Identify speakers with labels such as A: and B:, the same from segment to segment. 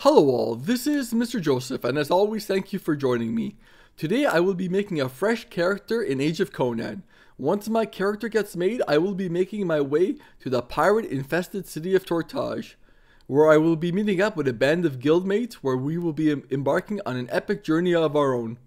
A: Hello all, this is Mr. Joseph, and as always, thank you for joining me. Today I will be making a fresh character in Age of Conan. Once my character gets made, I will be making my way to the pirate-infested city of Tortage, where I will be meeting up with a band of guildmates where we will be embarking on an epic journey of our own.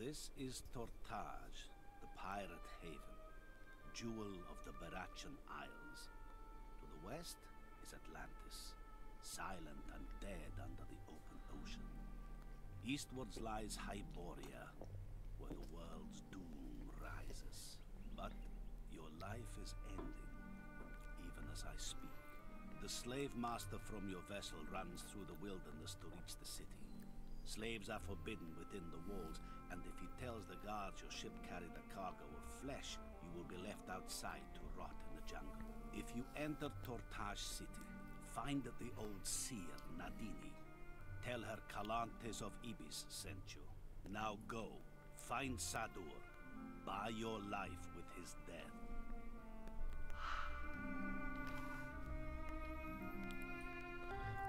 B: This is Tortage, the pirate haven, jewel of the Barachan Isles. To the west is Atlantis, silent and dead under the open ocean. Eastwards lies Hyboria, where the world's doom rises. But your life is ending, even as I speak. The slave master from your vessel runs through the wilderness to reach the city. Slaves are forbidden within the walls, and if he tells the guards your ship carried a cargo of flesh, you will be left outside to rot in the jungle. If you enter Tortage City, find the old seer, Nadini. Tell her Kalanthes of Ibis sent you. Now go, find Sadur. Buy your life with his death.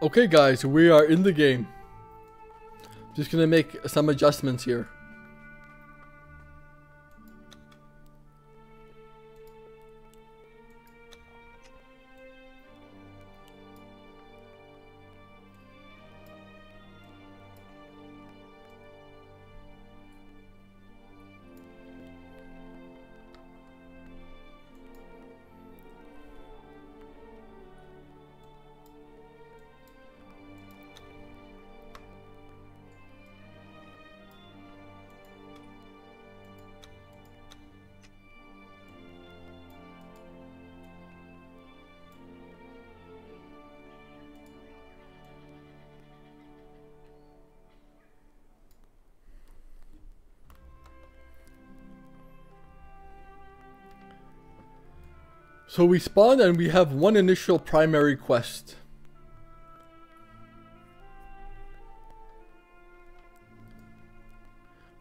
A: Okay guys, we are in the game. Just gonna make some adjustments here. So we spawn and we have one initial primary quest.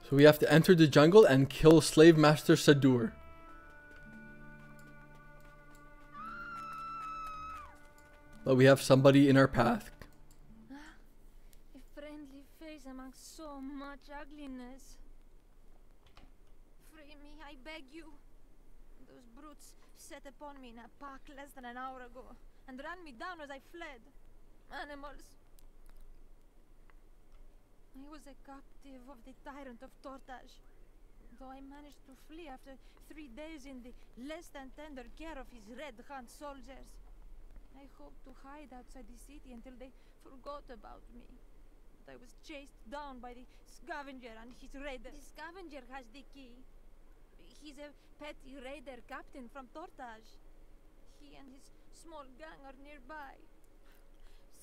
A: So we have to enter the jungle and kill Slave Master Sadur. But we have somebody in our path.
C: A friendly face among so much ugliness. Free me, I beg you. Brutes set upon me in a park less than an hour ago and ran me down as I fled. Animals. I was a captive of the tyrant of Tortage. Though I managed to flee after three days in the less than tender care of his Red Hand soldiers. I hoped to hide outside the city until they forgot about me. But I was chased down by the scavenger and his raider. The scavenger has the key. He's a petty raider captain from Tortage. He and his small gang are nearby.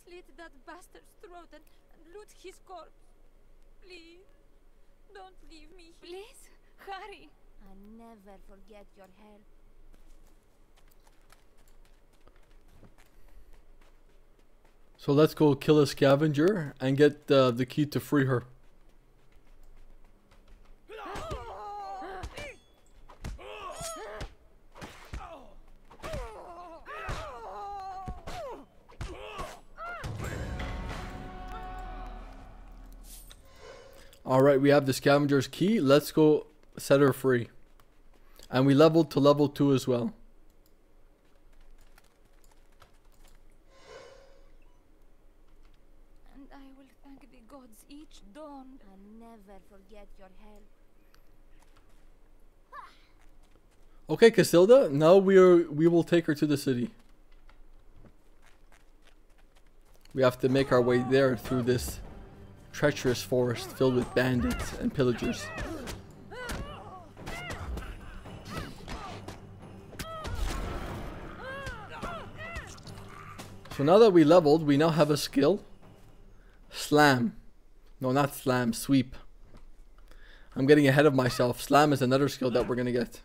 C: Slit that bastard's throat and, and loot his corpse. Please, don't leave me. Please, hurry. I'll never forget your help.
A: So let's go kill a scavenger and get uh, the key to free her. Alright, we have the scavenger's key. Let's go set her free. And we leveled to level 2 as well.
C: And I will thank the gods each dawn. I'll never forget your help.
A: Okay, Casilda, now we are we will take her to the city. We have to make our way there through this treacherous forest filled with bandits and pillagers. So now that we leveled, we now have a skill. Slam. No, not slam, sweep. I'm getting ahead of myself. Slam is another skill that we're gonna get.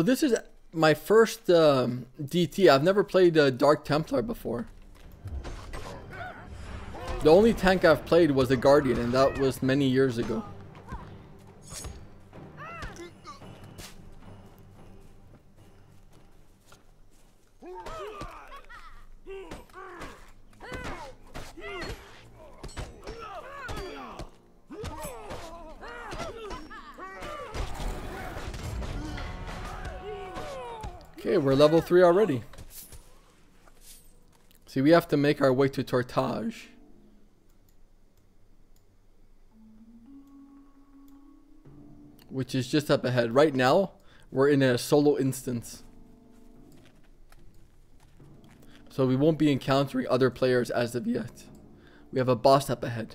A: So this is my first um, DT. I've never played uh, Dark Templar before. The only tank I've played was the Guardian, and that was many years ago. Okay, we're level 3 already. See, we have to make our way to Tortage. Which is just up ahead. Right now, we're in a solo instance. So we won't be encountering other players as of yet. We have a boss up ahead.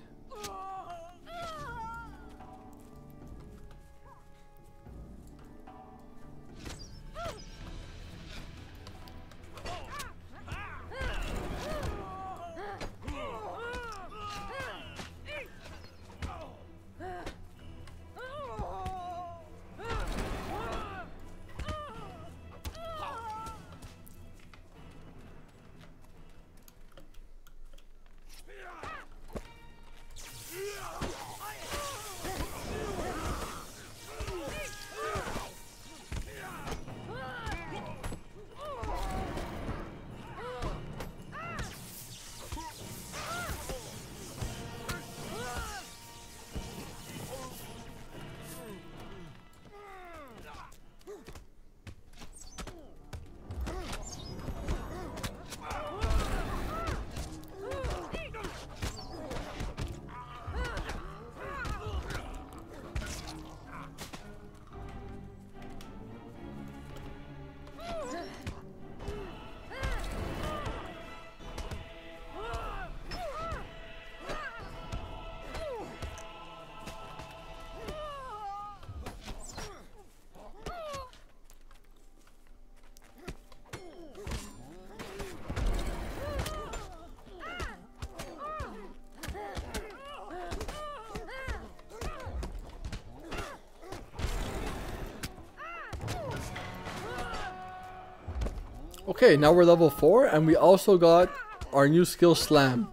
A: Okay, now we're level 4 and we also got our new skill Slam.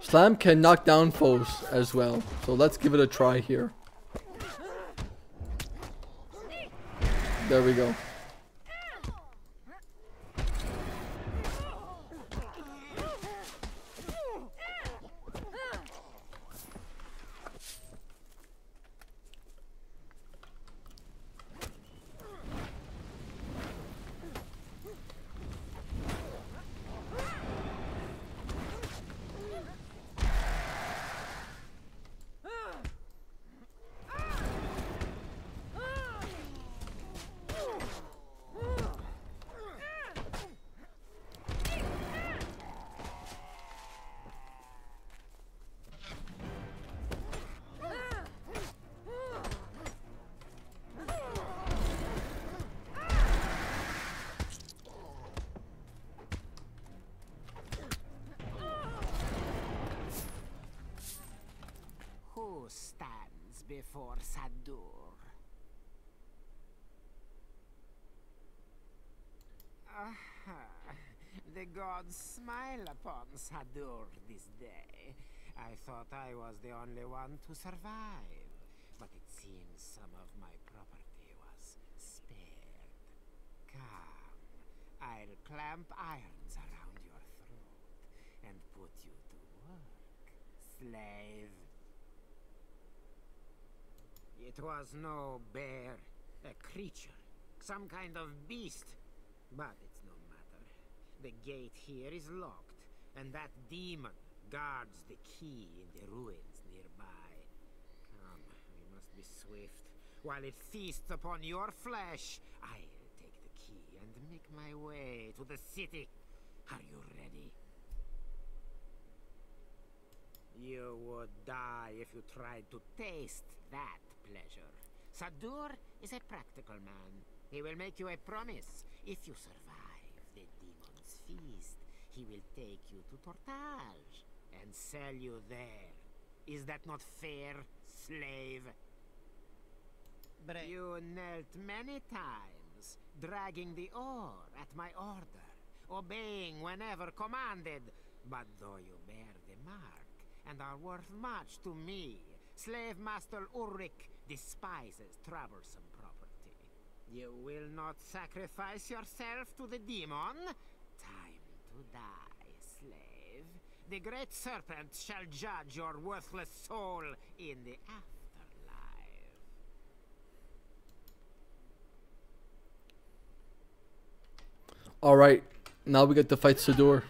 A: Slam can knock down foes as well. So let's give it a try here. There we go.
D: Before Sadur? Aha. The gods smile upon Sadur this day. I thought I was the only one to survive, but it seems some of my property was spared. Come, I'll clamp irons around your throat and put you to work, slave. It was no bear, a creature, some kind of beast. But it's no matter. The gate here is locked, and that demon guards the key in the ruins nearby. Come, we must be swift. While it feasts upon your flesh, I'll take the key and make my way to the city. Are you ready? You would die if you tried to taste that pleasure. Sadur is a practical man. He will make you a promise. If you survive the demon's feast, he will take you to Tortage and sell you there. Is that not fair, slave? But You knelt many times, dragging the oar at my order, obeying whenever commanded. But though you bear the mark and are worth much to me, Slave Master Ulrich despises troublesome property. You will not sacrifice yourself to the demon? Time to die, slave. The great serpent shall judge your worthless soul in the afterlife.
A: Alright, now we get to fight Sadur.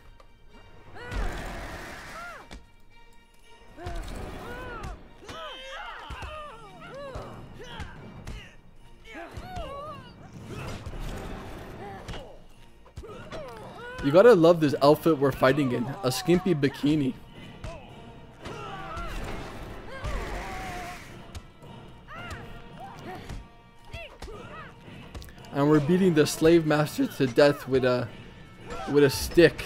A: You gotta love this outfit we're fighting in. A skimpy bikini. And we're beating the slave master to death with a with a stick.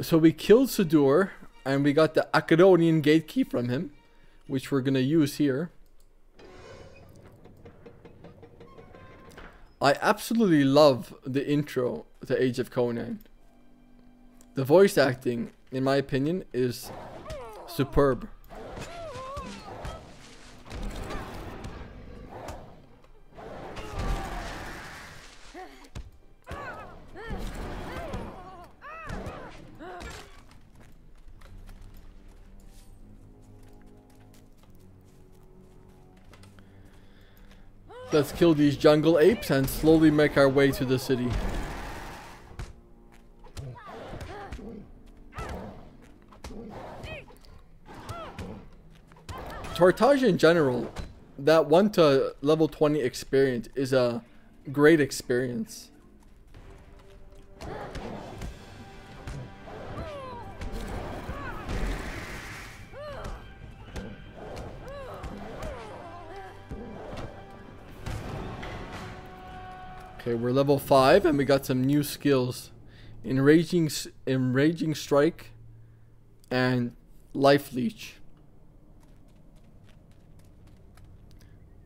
A: So we killed Sadur and we got the Acheronian gate key from him which we're gonna use here. I absolutely love the intro to Age of Conan. The voice acting, in my opinion, is superb. Let's kill these jungle apes and slowly make our way to the city. Tortage in general, that 1 to level 20 experience is a great experience. Level 5 and we got some new skills. Enraging, enraging Strike, and life leech.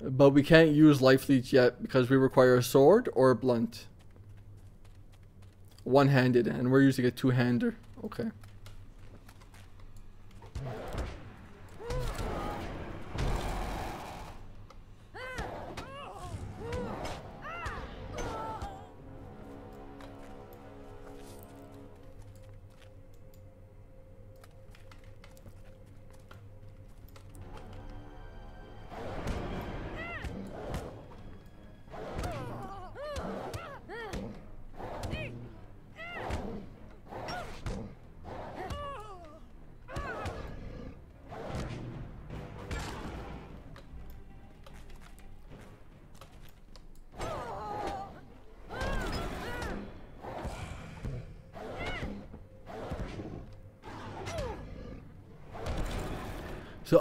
A: But we can't use life leech yet because we require a sword or a blunt. One-handed, and we're using a two-hander. Okay.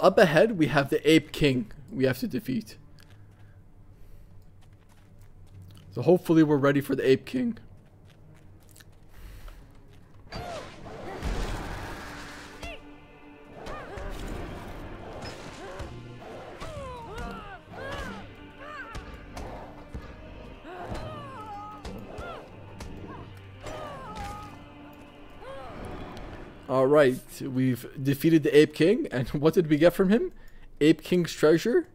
A: Up ahead, we have the Ape King we have to defeat. So hopefully we're ready for the Ape King. We've defeated the Ape King, and what did we get from him? Ape King's treasure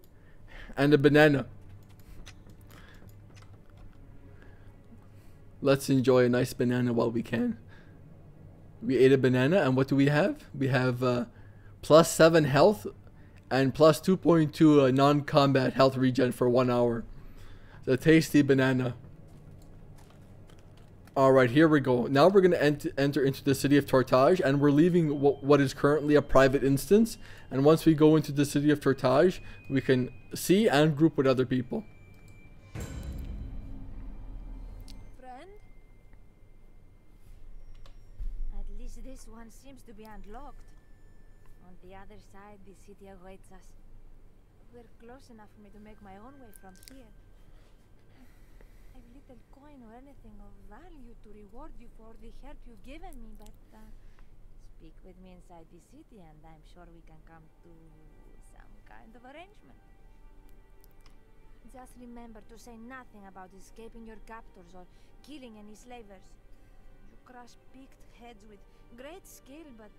A: and a banana. Let's enjoy a nice banana while we can. We ate a banana, and what do we have? We have uh, plus 7 health and plus 2.2 uh, non combat health regen for one hour. The tasty banana. All right, here we go. Now we're going to ent enter into the city of Tortage, and we're leaving what is currently a private instance. And once we go into the city of Tortage, we can see and group with other people.
C: Friend? At least this one seems to be unlocked. On the other side, the city awaits us. We're close enough for me to make my own way from here. I've little coin or anything of value to reward you for the help you've given me, but uh, speak with me inside the city and I'm sure we can come to some kind of arrangement. Just remember to say nothing about escaping your captors or killing any slavers. You crush picked heads with great skill, but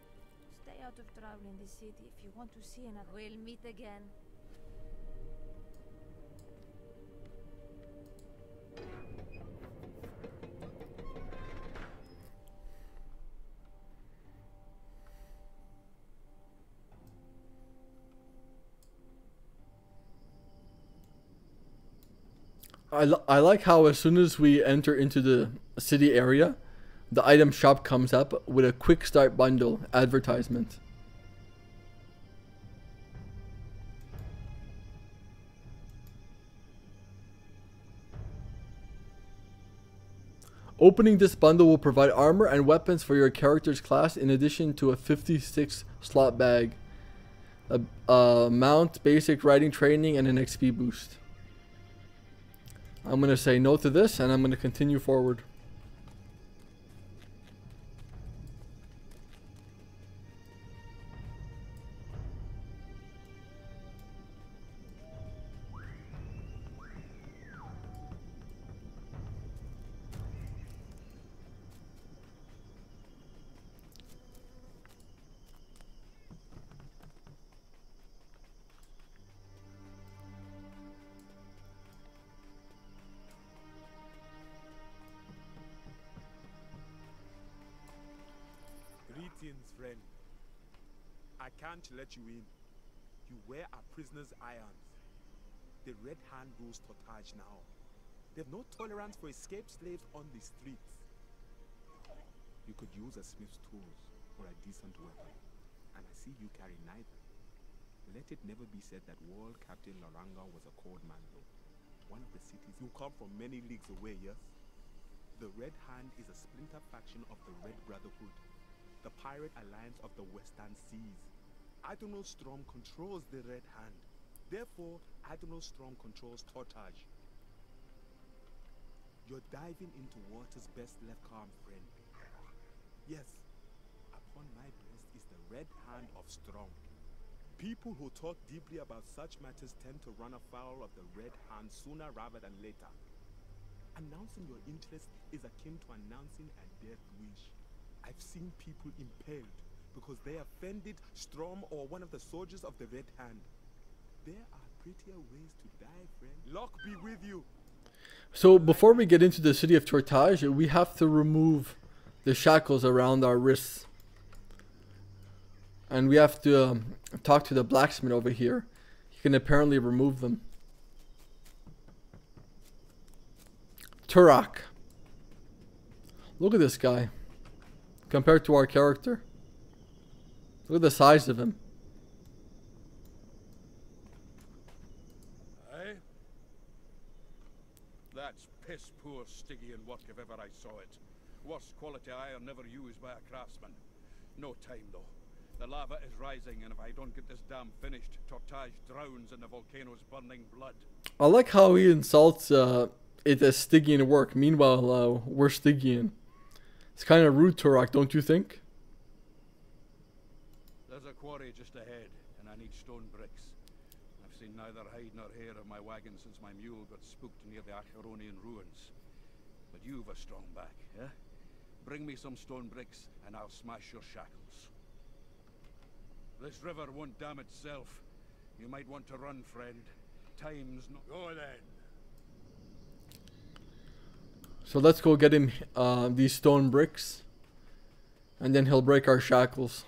C: stay out of trouble in the city if you want to see another. We'll meet again.
A: I, I like how as soon as we enter into the city area, the item shop comes up with a quick start bundle advertisement. Opening this bundle will provide armor and weapons for your character's class in addition to a 56 slot bag, a, a mount, basic riding training, and an XP boost. I'm going to say no to this and I'm going to continue forward.
E: Let you in. You wear our prisoners' irons. The Red Hand rules Tortage now. They've no tolerance for escaped slaves on the streets. You could use a smith's tools or a decent weapon, and I see you carry neither. Let it never be said that World Captain Loranga was a cold man, though. One of the cities you come from many leagues away, yes? The Red Hand is a splinter faction of the Red Brotherhood, the pirate alliance of the Western Seas. Admiral Strom controls the Red Hand. Therefore, Admiral Strom controls Tortage. You're diving into water's best left calm, friend. Yes, upon my breast is the Red Hand of Strom. People who talk deeply about such matters tend to run afoul of the Red Hand sooner rather than later. Announcing your interest is akin to announcing a death wish. I've seen people impaled because they offended Strom or one of the soldiers of the Red Hand. There are prettier ways to die, friend. Luck be with you.
A: So before we get into the city of Tortage, we have to remove the shackles around our wrists. And we have to um, talk to the blacksmith over here. He can apparently remove them. Turok. Look at this guy. Compared to our character. Look at the size of him.
B: Aye? That's piss poor Stygian work if ever I saw it. Worst quality iron never used by a craftsman. No time though. The lava is rising, and if I don't get this dam finished, Tortage drowns in the volcano's burning blood.
A: I like how he insults uh, it as Stygian work. Meanwhile, uh, we're Stygian. It's kind of rude, Turok, don't you think?
B: There's a quarry just ahead, and I need stone bricks. I've seen neither hide nor hair of my wagon since my mule got spooked near the Acheronian ruins. But you've a strong back, eh? Bring me some stone bricks, and I'll smash your shackles. This river won't dam itself. You might want to run, friend. Time's not... Go then.
A: So let's go get him uh, these stone bricks. And then he'll break our shackles.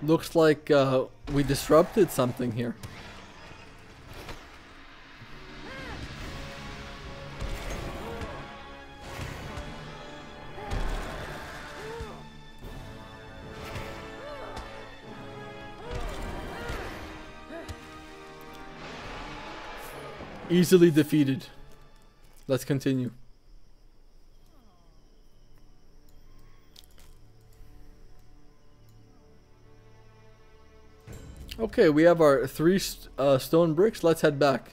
A: Looks like uh, we disrupted something here. Easily defeated. Let's continue. Okay, we have our three uh, stone bricks. Let's head back.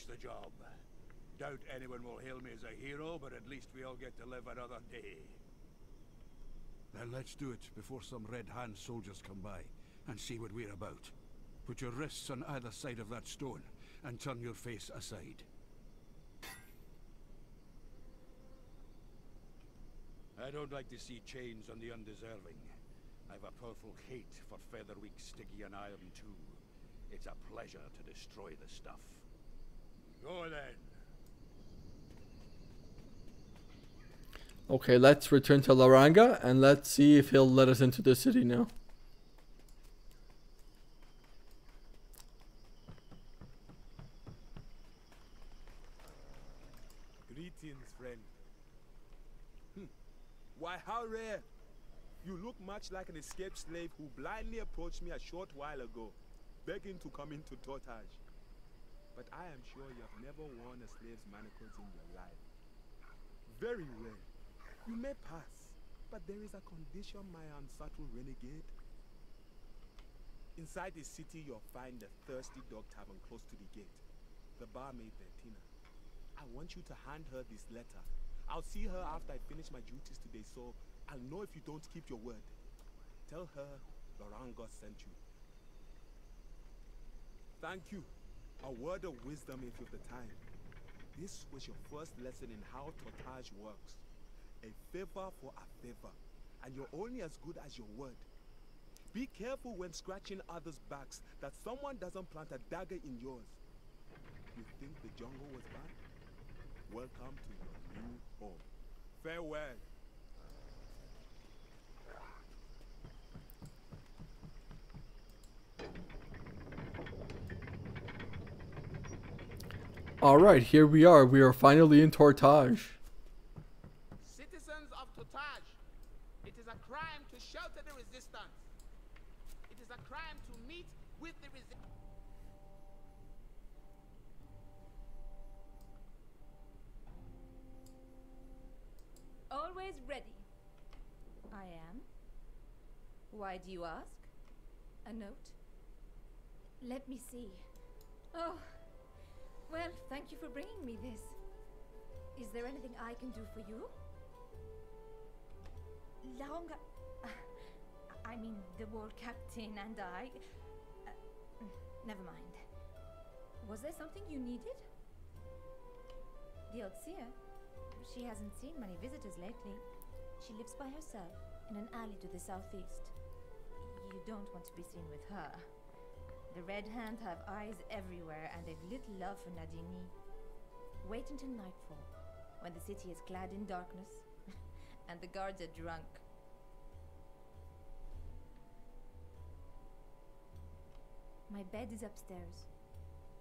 B: Finish the job. Doubt anyone will hail me as a hero, but at least we all get to live another day.
F: Then let's do it before some Red Hand soldiers come by and see what we're about. Put your wrists on either side of that stone and turn your face aside.
B: I don't like to see chains on the undeserving. I've a powerful hate for featherweak Stygian iron too. It's a pleasure to destroy the stuff. Go then.
A: Okay, let's return to Laranga and let's see if he'll let us into the city now. Greetings, friend. Hmm.
E: Why, how rare! You look much like an escaped slave who blindly approached me a short while ago, begging to come into Tortage. But I am sure you have never worn a slave's manacles in your life. Very well. You may pass, but there is a condition, my unsubtle renegade. Inside the city, you'll find the Thirsty Dog Tavern close to the gate. The barmaid Bettina. I want you to hand her this letter. I'll see her after I finish my duties today, so I'll know if you don't keep your word. Tell her Lorangos sent you. Thank you. A word of wisdom if you've the time. This was your first lesson in how Tortage works. A favor for a favor, and you're only as good as your word. Be careful when scratching others' backs that someone doesn't plant a dagger in yours. You think the jungle was bad? Welcome to your new home. Farewell.
A: Alright, here we are. We are finally in Tortage.
G: Citizens of Tortage, it is a crime to shelter the resistance. It is a crime to meet with the resistance.
C: Always ready. I am. Why do you ask? A note? Let me see. Oh, well, thank you for bringing me this. Is there anything I can do for you? Laonga. I mean, the war captain and I. Uh, never mind. Was there something you needed? The Otsia. She hasn't seen many visitors lately. She lives by herself in an alley to the southeast. You don't want to be seen with her. The Red Hand have eyes everywhere and they've little love for Nadini. Wait until nightfall, when the city is clad in darkness and the guards are drunk. My bed is upstairs.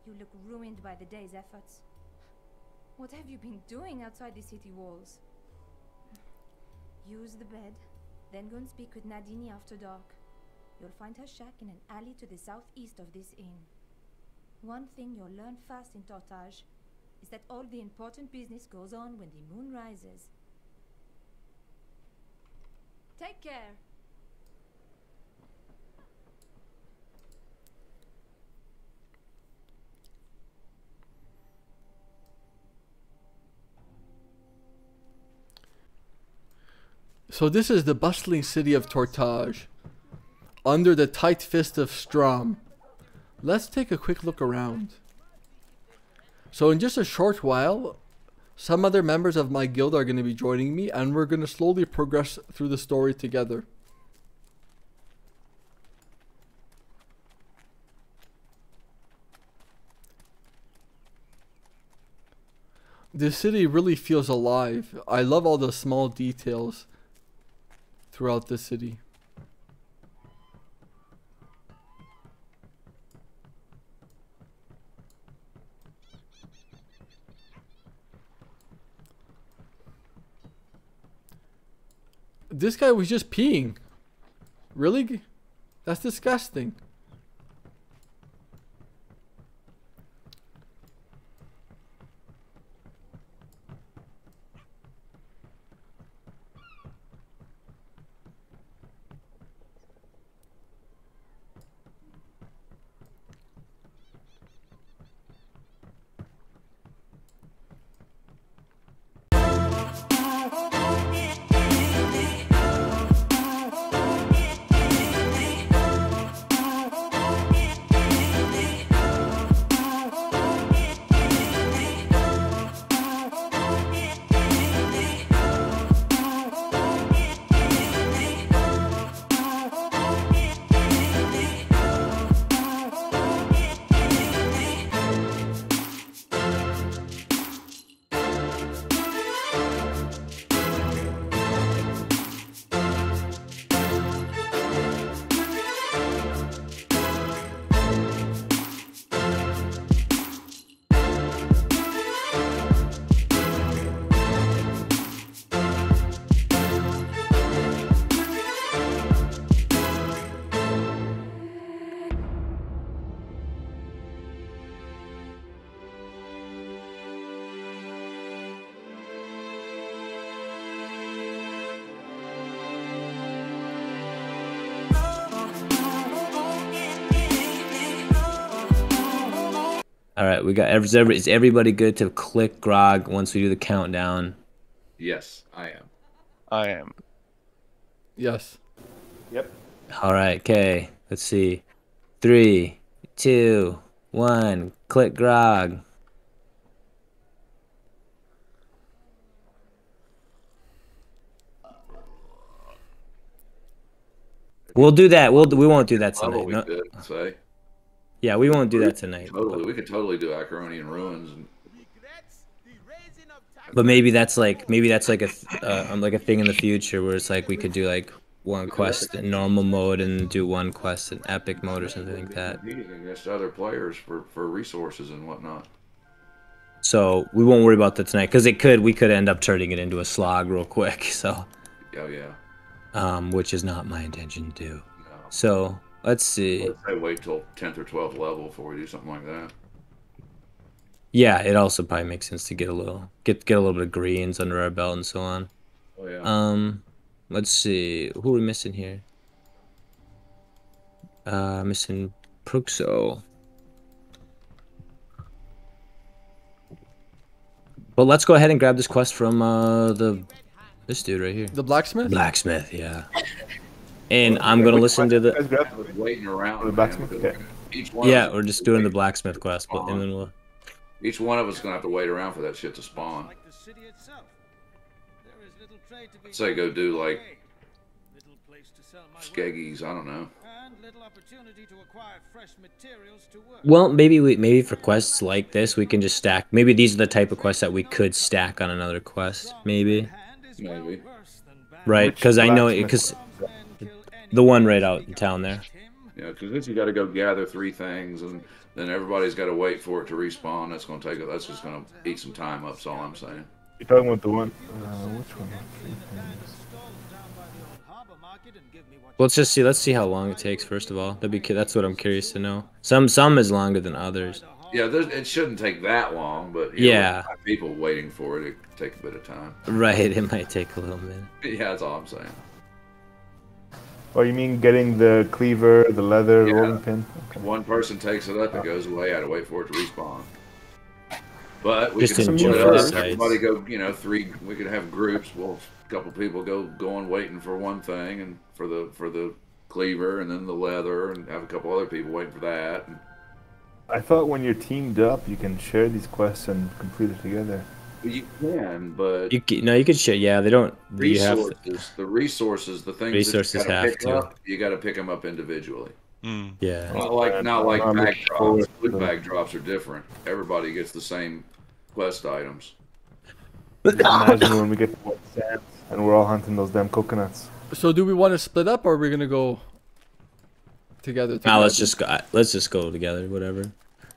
C: You look ruined by the day's efforts. What have you been doing outside the city walls? Use the bed, then go and speak with Nadini after dark. You'll find her shack in an alley to the southeast of this inn. One thing you'll learn fast in Tortage is that all the important business goes on when the moon rises. Take care.
A: So this is the bustling city of Tortage, under the tight fist of Strom. Let's take a quick look around. So in just a short while, some other members of my guild are going to be joining me and we're going to slowly progress through the story together. The city really feels alive. I love all the small details throughout the city. This guy was just peeing. Really? That's disgusting.
H: All right, we got. Is every- is everybody good to click grog once we do the countdown?
I: Yes, I am.
J: I am.
A: Yes.
K: Yep.
H: All right, okay. Let's see. Three, two, one. Click grog. We'll do that. We'll we won't do that
I: Level
H: tonight.
I: we
H: No,
I: could say.
H: Yeah, we won't do that tonight.
I: Totally, we could totally do Acheronian ruins. And,
H: But maybe that's like maybe that's like a uh, um, like a thing in the future where it's like we could do like one quest in normal mode and do one quest in epic mode or something like that.
I: against other players for, for resources and whatnot.
H: So we won't worry about that tonight because it could we could end up turning it into a slog real quick. So
I: Oh yeah.
H: um, which is not my intention to do. So let's see.
I: Let's say wait till tenth or twelfth level before we do something like that.
H: Yeah, it also probably makes sense to get a little get get a little bit of greens under our belt and so on.
I: Oh yeah.
H: Um, let's see. Who are we missing here? Uh, missing Pruxo. But let's go ahead and grab this quest from uh the this dude right here.
A: The blacksmith.
H: Blacksmith, yeah. And I'm gonna listen to the
I: waiting around.
K: The blacksmith? Okay.
I: Each one.
H: yeah. We're just doing the blacksmith quest, but and then we'll.
I: each one of us is gonna have to wait around for that shit to spawn.
B: The city itself. There is little trade to be
I: Say go do like
B: little place to sell my
I: skeggies. I don't know.
B: and little opportunity to acquire fresh materials to work.
H: Well, maybe we maybe for quests like this we can just stack. Maybe these are the type of quests that we could stack on another quest. Maybe.
I: Maybe.
H: Right, because I know because the one right out in town there.
I: Yeah, because you got to go gather three things, and then everybody's got to wait for it to respawn. That's gonna take. That's just gonna eat some time up. That's all I'm saying.
K: You're talking about the one. Uh, which one?
H: Let's just see. Let's see how long it takes first of all. That'd be that's what I'm curious to know. Some some is longer than others.
I: Yeah, it shouldn't take that long, but you know,
H: Yeah.
I: people waiting for it, it take a bit of time.
H: Right, it might take a little bit.
I: Yeah, that's all I'm saying.
K: Oh, you mean getting the cleaver, the leather,
I: Yeah.
K: rolling pin?
I: One person takes it up, it goes away. I had to wait for it to respawn. But we
H: Just
I: could
H: in
I: split
H: general
I: up. Everybody go, you know, three. We could have groups. Well, a couple people go going waiting for one thing, and for the for the cleaver, and then the leather, and have a couple other people waiting for that.
K: I thought when you're teamed up, you can share these quests and complete it together.
I: You can, but
H: You c- no, you can share. Yeah, they don't. You have
I: resources, the resources, the things
H: Resources
I: that you gotta
H: have
I: pick
H: to.
I: up, you got to pick them up individually.
J: Mm.
H: yeah.
I: Not like not like
K: I'm
I: bag drops.
K: forward
I: Blue bag drops are different. Everybody gets the same quest items.
K: Imagine when we get to White Sands and we're all hunting those damn coconuts.
A: So do we want to split up or are we gonna go together?
H: Now let's just go. Let's just go together. Whatever.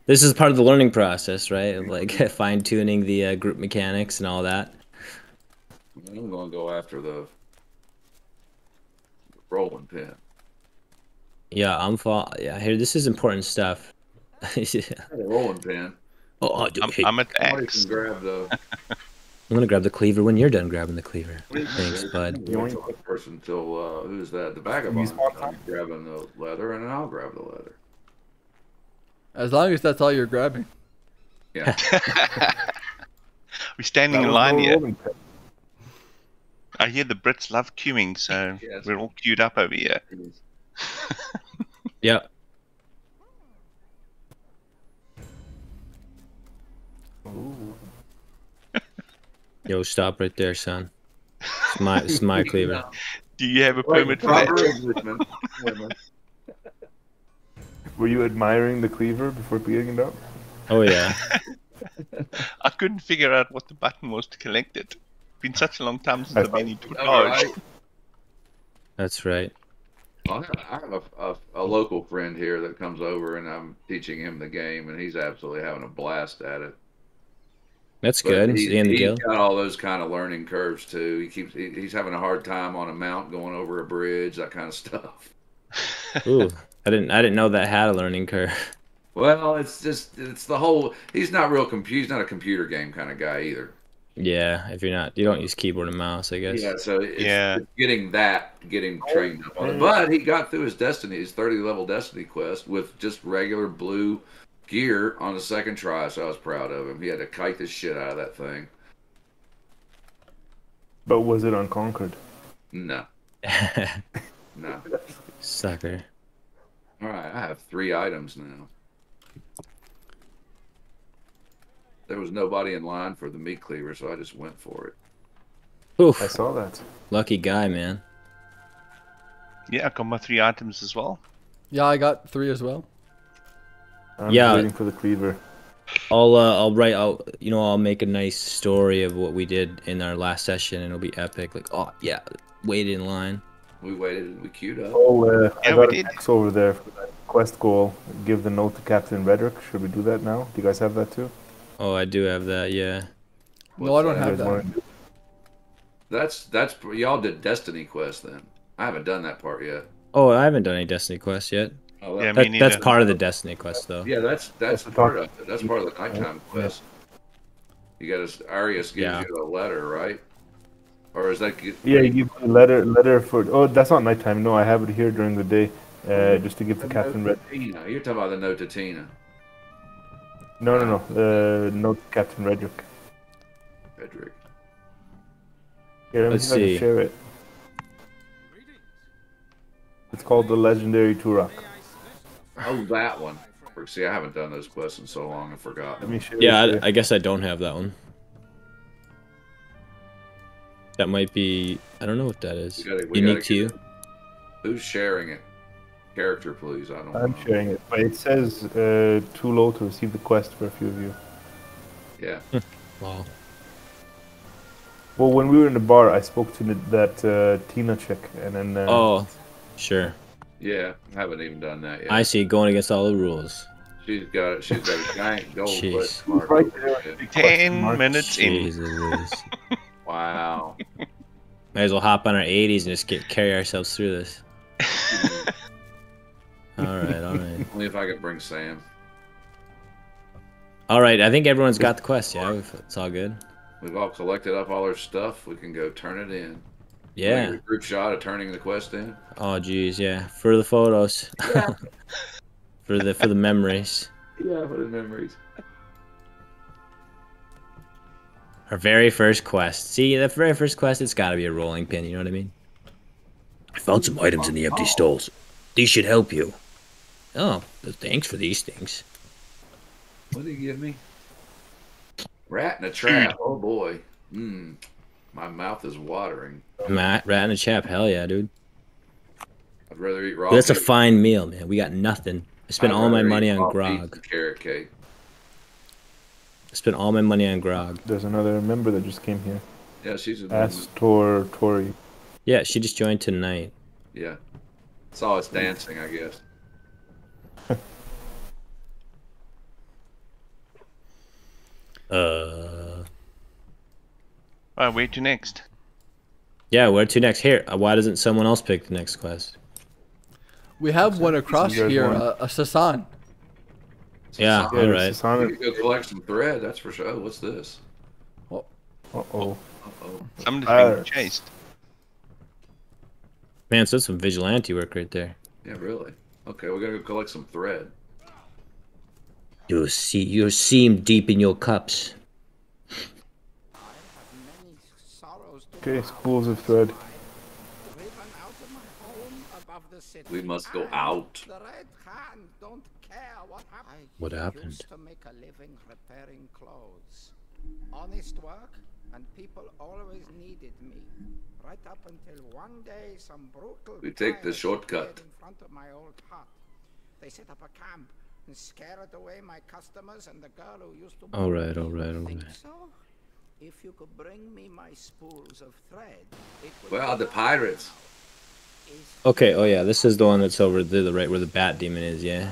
H: This is part of the learning process, right? Of like fine tuning the uh, group mechanics and all that.
I: I'm going to go after the rolling pin.
H: Yeah, I'm fall. Yeah, here. This is important stuff. yeah.
I: Rolling pin.
H: Oh, dude,
J: I'm,
H: hey,
J: I'm at
I: Somebody
J: X.
I: can grab the.
H: I'm gonna grab the cleaver when you're done grabbing the cleaver. Thanks, bud.
I: You want the person till uh, who's that? The vagabond. I'm grabbing the leather, and then I'll grab the leather.
A: As long as that's all you're grabbing.
I: Yeah.
J: We're standing
K: That
J: in line
K: no
J: here. I hear the Brits love queuing, so
I: Yes.
J: we're all queued up over here.
H: Yeah. Yo, stop right there, son. It's my, it's my cleaver.
J: Do you have a
I: Like
J: permit for that?
I: Proper Englishman. Women.
K: Were you admiring the cleaver before picking it up?
H: Oh yeah.
J: I couldn't figure out what the button was to collect it. Been such a long time since
K: I
J: I've been into a
I: All
J: dodge.
H: That's right.
I: I have, I have a, a, a local friend here that comes over, and I'm teaching him the game, and he's absolutely having a blast at it.
H: That's
I: But
H: good. Is
I: He,
H: he in the
I: he's
H: guild?
I: got all those kind of learning curves too. He keeps he, he's having a hard time on a mount going over a bridge, that kind of stuff.
H: Ooh, I didn't. I didn't know that had a learning curve.
I: Well, it's just it's the whole. He's not real. Com- he's not a computer game kind of guy either.
H: Yeah, if you're not, you don't use keyboard and mouse, I guess.
I: Yeah, so it's,
J: Yeah.
I: it's getting that, getting oh, trained up on it. But he got through his Destiny, his 30 level Destiny quest with just regular blue gear on the second try, so I was proud of him. He had to kite the shit out of that thing.
K: But was it unconquered?
I: No, no.
H: Sucker.
I: All right, I have three items now. There was nobody in line for the meat cleaver, so I just went for it.
H: Oof.
K: I saw that.
H: Lucky guy, man.
J: Yeah, I got my three items as well.
A: Yeah, I got three as well.
K: I'm
H: Yeah.
K: waiting for the cleaver.
H: I'll uh, I'll write out you know I'll make a nice story of what we did in our last session and it'll be epic like oh yeah waited in line
I: We waited and we queued up.
K: Oh, uh, I
J: Yeah,
K: got
J: we
K: a
J: did.
K: text over there for that quest goal. Give the note to Captain Redrick. Should we do that now? Do you guys have that too?
H: oh I do have that yeah
A: No, I don't
I: What's
A: have that.
I: That's that's y'all did Destiny quest then. I haven't done that part yet.
H: oh I haven't done any Destiny quest yet
I: Oh,
J: Yeah,
I: that,
J: me
H: that, that's part of the Destiny quest though
I: yeah, that's that's
K: That's the
I: part
K: part-
I: of it. That's part of the nighttime quest. You got to Arius gives
H: Yeah.
I: you a letter, right? Or is that get-
K: Yeah, you give a letter letter for. Oh, that's not nighttime. No, I have it here during the day, uh, just to give to
I: the
K: Captain Red.
I: Tina? You're talking about the note to Tina,
K: No, no, no. Uh, note to Captain Redrick.
I: Frederick.
K: Here, let me
H: Let's
K: see if I
H: see.
K: can share it. It's called the Legendary Turok.
I: Oh, that one. See, I haven't done those quests in so long, I forgot.
K: Let me share
H: yeah I, I guess I don't have that one that might be I don't know what that is
I: gotta-
H: unique
I: gotta
H: you
I: it. Who's sharing it? Character, please. I don't.
K: I'm
I: know.
K: sharing it, but it says uh, too low to receive the quest for a few of you.
I: Yeah.
H: wow
K: Well, when we were in the bar, I spoke to the, that uh, Tina chick, and then uh,
H: oh sure
I: Yeah, I haven't even done that yet.
H: I see going against all the rules
I: She's got it. She's got a giant gold
H: Jeez.
I: mark.
K: Right there.
J: Ten minutes in.
H: Jesus Louise.
I: Wow.
H: Might as well hop on our 80s and just get carry ourselves through this. all right, all right,
I: Only if I could bring Sam.
H: all right. I think everyone's got the quest. Yeah, it's all good.
I: We've all collected up all our stuff. We can go turn it in.
H: Yeah.
I: A group shot of turning the quest in.
H: Oh, geez, yeah. For the photos. for the for the memories.
I: Yeah, for the memories.
H: Our very first quest. See, the very first quest, it's got to be a rolling pin. You know what I mean? I found some items in the empty stalls. These should help you. Oh, thanks for these things.
I: What did he give me? Rat in a hmm. trap. Oh boy. Mmm. My mouth is watering.
H: Matt, rat in a trap. Hell yeah, dude.
I: I'd rather eat raw.
H: But that's a fine meal, man. We got nothing. I spent all my money on grog.
I: Carrot cake.
H: I spent all my money on grog.
K: there's another member that just came here.
I: Yeah, she's a
K: Astor Tori.
H: Yeah, she just joined tonight.
I: Yeah. Saw us dancing, I guess.
H: Uh.
J: Alright, where to next?
H: Yeah, where to next? Here. uh, Why doesn't someone else pick the next quest?
A: We have one across here, uh, a Sasan.
H: Yeah,
I: Yeah,
H: all
K: there's.
I: We
K: Sasana.
I: could go collect some thread, that's for sure. What's this?
K: Uh oh.
I: Uh-oh.
J: Somebody's
K: Uh,
J: being chased.
H: Man, so that's some vigilante work right there.
I: Yeah, really? Okay, we gotta go collect some thread.
H: You see, you seem deep in your cups.
D: Many sorrows to
K: Okay, spools of thread.
D: driven out of my home above the city.
I: We must go
D: And
I: out.
D: The Red Hand don't care what happened.
H: What happened?
D: Used to make a living repairing clothes. Honest work, and people always needed me. Right up until one day, some brutal.
I: We take the shortcut.
D: appeared In front of my old hut, they set up a camp and scared away my customers and the girl who used to.
H: All right, all right, all
D: Think
H: right.
D: so? If you could bring me my spools of thread, it would
I: Well,
D: be
I: the pirates.
H: Okay, oh yeah, this is the one that's over there, the right where the bat demon is, yeah.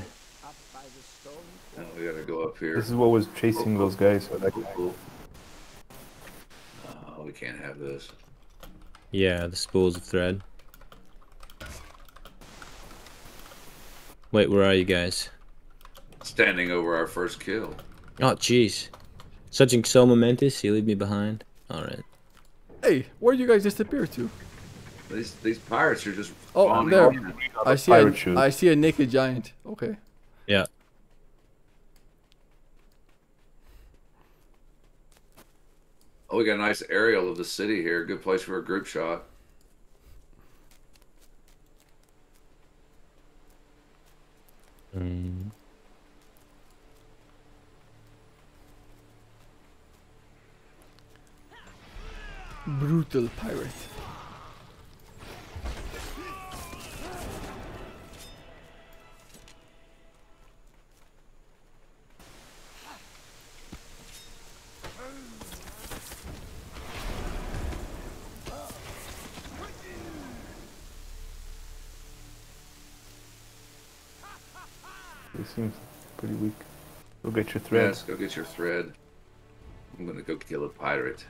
D: Up by the stone.
I: Now we gotta go up here.
K: This is what was chasing those guys. So that guy.
I: Oh, we can't have this.
H: Yeah, the spools of thread. Wait, where are you guys?
I: Standing over our first kill.
H: Oh, jeez. Something so momentous, you leave me behind? Alright.
A: Hey, where would you guys disappear to?
I: These these pirates are just
A: Oh, there.
I: in.
A: I see a,
K: pirate shoes.
A: I see a naked giant. Okay.
H: Yeah.
I: Oh, we got a nice aerial of the city here. Good place for a group shot.
H: Mm.
A: Brutal pirate.
K: Seems pretty weak. Go get your thread.
I: Yes, go get your thread. I'm gonna go kill a pirate.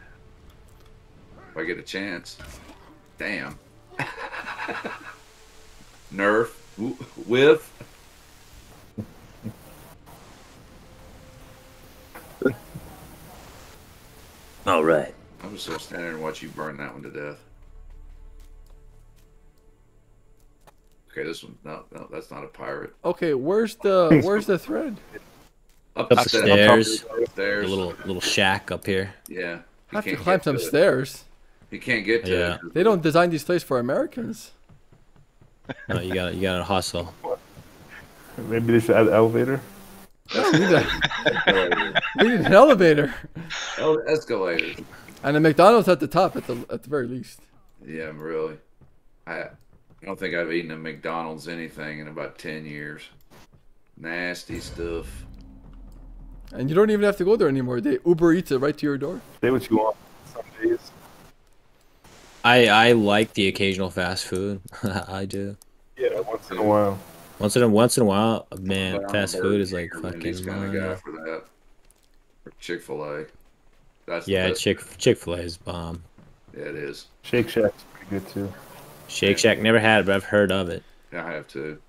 I: If I get a chance. Damn. Nerf. W- With.
H: All right.
I: I'm just gonna stand there and watch you burn that one to death. Okay, this one. No, no, that's not a pirate.
A: Okay, where's the where's the thread?
H: up Upstairs.
I: Upstairs.
H: A little little shack up here.
I: Yeah.
A: I have to climb some
I: to
A: stairs.
I: He can't get to
H: Yeah.
I: it.
A: They don't design these places for Americans.
H: No, you got you got to hustle.
K: Maybe they should add elevator.
A: No, we need, a, we need an elevator
I: Oh, escalators.
A: and a McDonald's at the top at the at the very least.
I: Yeah, really. I, I don't think I've eaten a McDonald's anything in about ten years. Nasty stuff.
A: And you don't even have to go there anymore. They Uber Eats it right to your door.
K: Say what you want. Some days.
H: I I like the occasional fast food. I do.
K: Yeah, once in a while.
H: Once in a once in a while, man, fast food is like
I: King or Wendy's
H: fucking.
I: kind of guy for that. Or Chick Fil A. That's
H: Yeah. Chick Chick Fil A is bomb.
I: Yeah, it is.
K: Shake Shack's pretty good too.
H: Shake Shack never had it, but I've heard of it.
I: Yeah, I have to.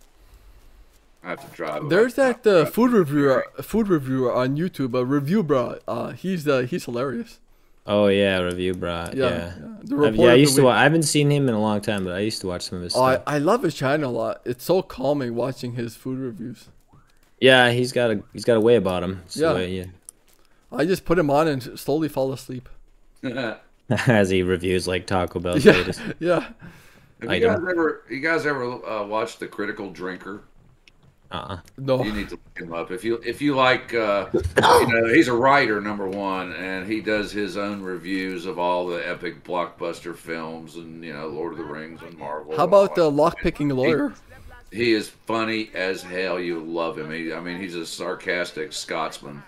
I: I have to drive.
A: There's that uh, food reviewer food reviewer on YouTube, a Reviewbrah. Uh, he's uh, he's hilarious.
H: Oh yeah, Reviewbrah.
A: Yeah,
H: Yeah,
A: yeah. The
H: I've- yeah. I
A: of the
H: used to.
A: week.
H: Wa- I haven't seen him in a long time, but I used to watch some of his
A: Oh, I,
H: stuff.
A: I love his channel a lot. It's so calming watching his food reviews.
H: Yeah, he's got a he's got a way about him. It's the
A: Yeah.
H: way- yeah.
A: I just put him on and slowly fall asleep.
H: As he reviews like Taco Bell.
A: Yeah,
H: latest.
A: yeah.
I: Have
H: I
I: you guys ever? You guys ever uh, watched the Critical Drinker?
H: Uh-uh.
A: No.
I: You need to look him up if you if you like. Uh, you know, he's a writer, number one, and he does his own reviews of all the epic blockbuster films, and you know, Lord of the Rings and Marvel.
A: How about the lockpicking lawyer?
I: He is funny as hell. You love him. He, I mean, he's a sarcastic Scotsman.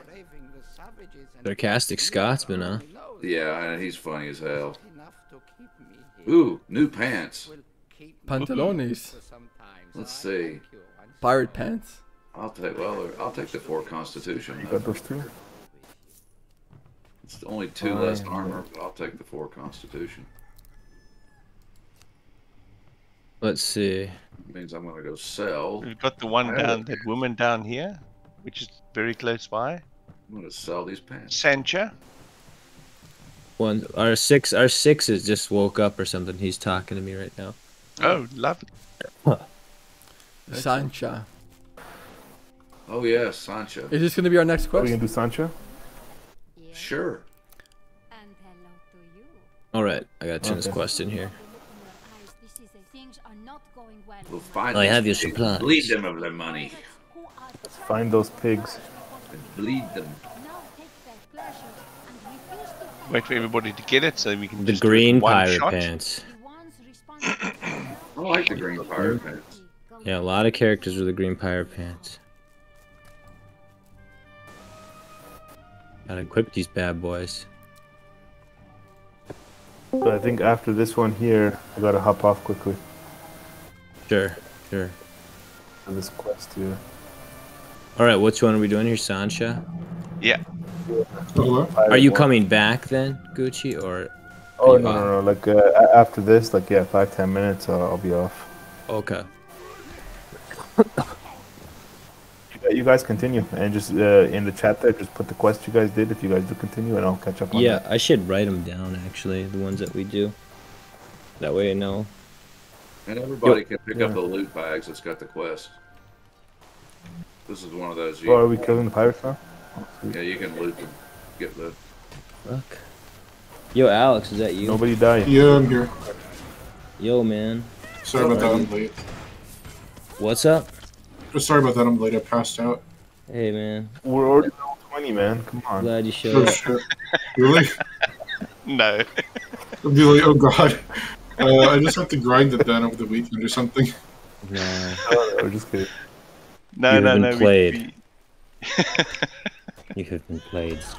H: Sarcastic Scotsman, huh?
I: Yeah, and he's funny as hell. Ooh, new pants.
A: Pantalones.
I: Let's see.
A: Pirate pants.
I: I'll take well. I'll take the four Constitution.
K: You got those two?
I: It's only two less
K: Fine.
I: armor, but I'll take the four Constitution.
H: Let's see.
I: means I'm gonna go sell.
J: We've got the one down,
I: have-
J: that woman down here, which is very close by.
I: I'm gonna sell these pants.
J: Sancha.
H: One our six our sixes just woke up or something. He's talking to me right now.
J: Oh, lovely.
A: Sancha.
I: Oh yeah, Sancho.
A: Is this going to be our next
K: Are we
A: quest?
K: gonna do Sancho?
I: Sure.
H: All right, I gotta turn this
K: Okay.
H: quest in here.
I: We'll find.
H: I have your
I: pigs,
H: supplies.
I: Bleed them of their money.
K: Let's find those pigs.
I: And bleed them.
J: Wait for everybody to get it so we can
H: The
J: just do it
H: green
J: one
H: pirate
J: shot.
H: pants.
I: I like the green pirate pants.
H: Yeah, a lot of characters with the green pirate pants. Gotta equip these bad boys.
K: So I think after this one here, I gotta hop off quickly
H: Sure, sure.
K: for this quest here.
H: All right, which one are we doing here, Sancha?
J: Yeah.
H: Are you coming back then, Gucci, or?
K: Oh no, no, no! Like uh, after this, like yeah, five ten minutes, uh, I'll be off.
H: Okay.
K: You- You guys continue and just uh, in the chat there, just put the quest you guys did if you guys do continue, and I'll catch up on
H: Yeah,
K: that.
H: I should write them down actually, the ones that we do. That way I know.
I: And everybody
H: Yep.
I: can pick
K: Yeah.
I: up the loot bags that's got the quest. This is one of those.
K: Oh, are we killing the pirates now?
I: Yeah, you can loot them. Get the.
H: Fuck. Yo, Alex, is that you?
K: Nobody died.
L: Yeah, I'm here.
H: Yo, man.
L: Sorry about that, I'm late.
H: What's up?
L: Just sorry about that, I'm late. I passed out.
H: Hey, man.
K: We're already level 20, man. Come on.
H: Glad you
L: Oh,
H: showed up.
L: shit. Really?
J: No.
L: I'd be like, oh god. Uh, I just have to grind it down over the weekend or something.
H: Nah.
K: No, no, just kidding.
J: No,
H: you
J: no,
H: have
J: no.
H: been
J: we-
H: played.
J: we-
H: You have been played. It's.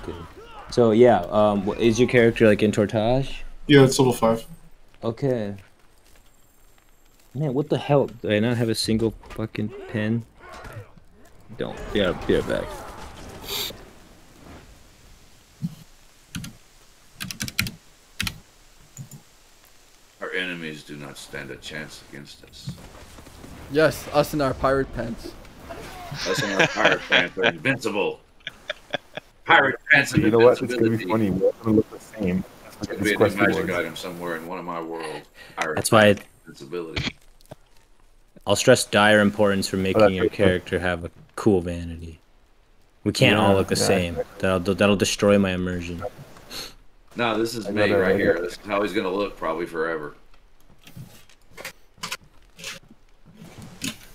H: So yeah, um, is your character like in Tortage?
L: Yeah, it's level 5.
H: Okay. Man, what the hell? Do I not have a single fucking pen? Don't. Yeah, be right back.
I: Our enemies do not stand a chance against us.
A: Yes, us in our pirate pants.
I: Us and our pirate pants are invincible. Pirate pants
K: You know what? It's gonna be funny. We're gonna look the same. Let's look
I: Could
K: at
I: be a magic
K: rewards.
I: item somewhere in one of my worlds. Pirate
H: That's why
I: invincibility.
H: I'll stress dire importance for making oh,
K: that's
H: your
K: good.
H: character have a cool vanity. We can't all look the
K: yeah,
H: same. That'll that'll destroy my immersion.
I: No, this is
K: I
I: me right
K: I
I: here. This is how he's gonna look probably forever.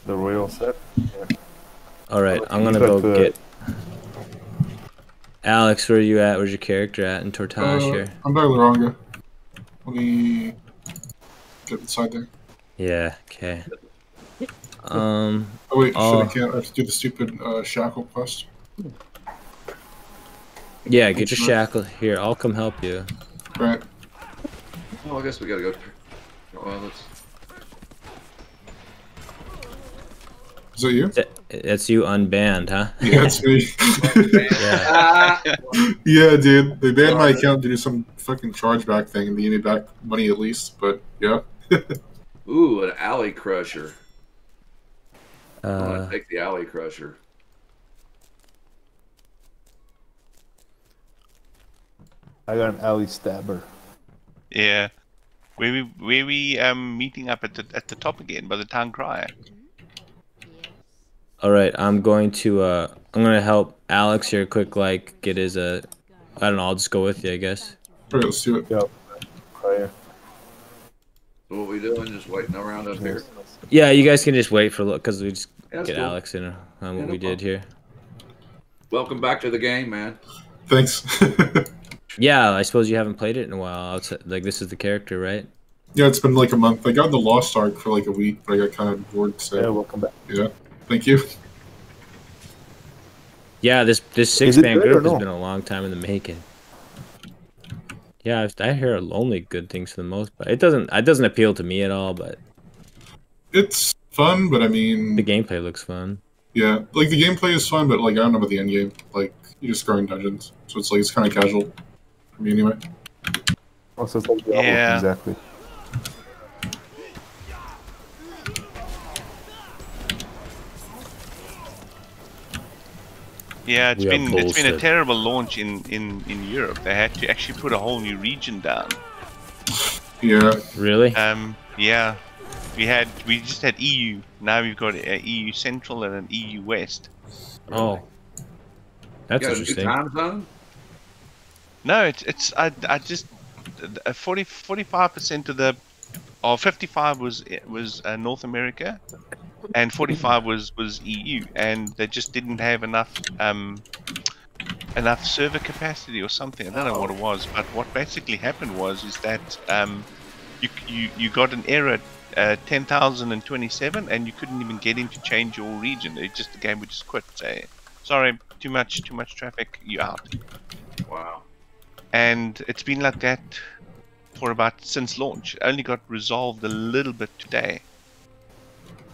K: The royal set.
H: All right, I'm gonna go
K: the-
H: get. Alex, where are you at? Where's your character at in Tortage
L: Uh,
H: here?
L: I'm by Laranga. Let me get inside there.
H: Yeah. Okay. Um.
L: Oh wait,
H: Oh.
L: shit, I can't. I have to do the stupid uh, shackle quest.
H: Yeah. Get your shackle here. I'll come help you.
L: Right.
I: Well, I guess we gotta go. Well, let's.
L: Is that you?
H: That's you unbanned, huh?
L: Yeah, it's me.
H: Yeah.
L: yeah, dude. They banned my account to do some fucking chargeback thing and they gave me back money at least, but yeah.
I: Ooh, an alley crusher. I'm
H: Uh,
I: gonna take the alley crusher.
K: I got an alley stabber.
J: Yeah. Where we where we um meeting up at the at the top again by the town crier.
H: All right. I'm going to. Uh. I'm gonna help Alex here. Quick, like get his. Uh. I don't know. I'll just go with you, I guess.
L: Alright, let's do it.
K: Yep. Crier.
I: So what we doing? Just waiting around up here.
H: Yeah, you guys can just wait for a look because we just
I: Yeah,
H: get
I: cool.
H: Alex in on
I: Yeah,
H: what
I: no
H: we did here.
I: Welcome back to the game, man.
L: Thanks.
H: Yeah, I suppose you haven't played it in a while. Outside, like this is the character, right?
L: yeah, it's been like a month. I got the Lost Ark for like a week, but I got kind of bored, so
K: Yeah, welcome back.
L: yeah. Thank you.
H: Yeah, this this six
K: it
H: man
K: good or
H: group has
K: no?
H: been a long time in the making. Yeah, I've- hear only good things for the most but It doesn't it doesn't appeal to me at all, but
L: It's fun, but I mean,
H: the gameplay looks fun.
L: yeah, like the gameplay is fun, but like I don't know about the end game. Like you're just go in dungeons, so it's like it's kind of casual for me anyway.
K: Oh, so it's like
J: Yeah.
K: exactly.
J: Yeah, it's
H: We
J: been it's been a terrible launch in, in, in Europe. They had to actually put a whole new region down.
L: Yeah,
H: Really?
J: Um, yeah, we had we just had EU. Now we've got a EU Central and an EU West.
H: Oh, that's
I: you got a
H: interesting.
I: time zone?
J: No, it's it's I, I just uh, 40 45 percent of the or fifty five was was uh, North America, and forty five was was EU, and they just didn't have enough um enough server capacity or something. I don't know what it was, but what basically happened was is that um you you you got an error. Uh, 10,027 and you couldn't even get in to change your region. It just the game would just quit. Say, sorry, too much, too much traffic. You out
I: Wow.
J: and it's been like that for about since launch. Only got resolved a little bit today.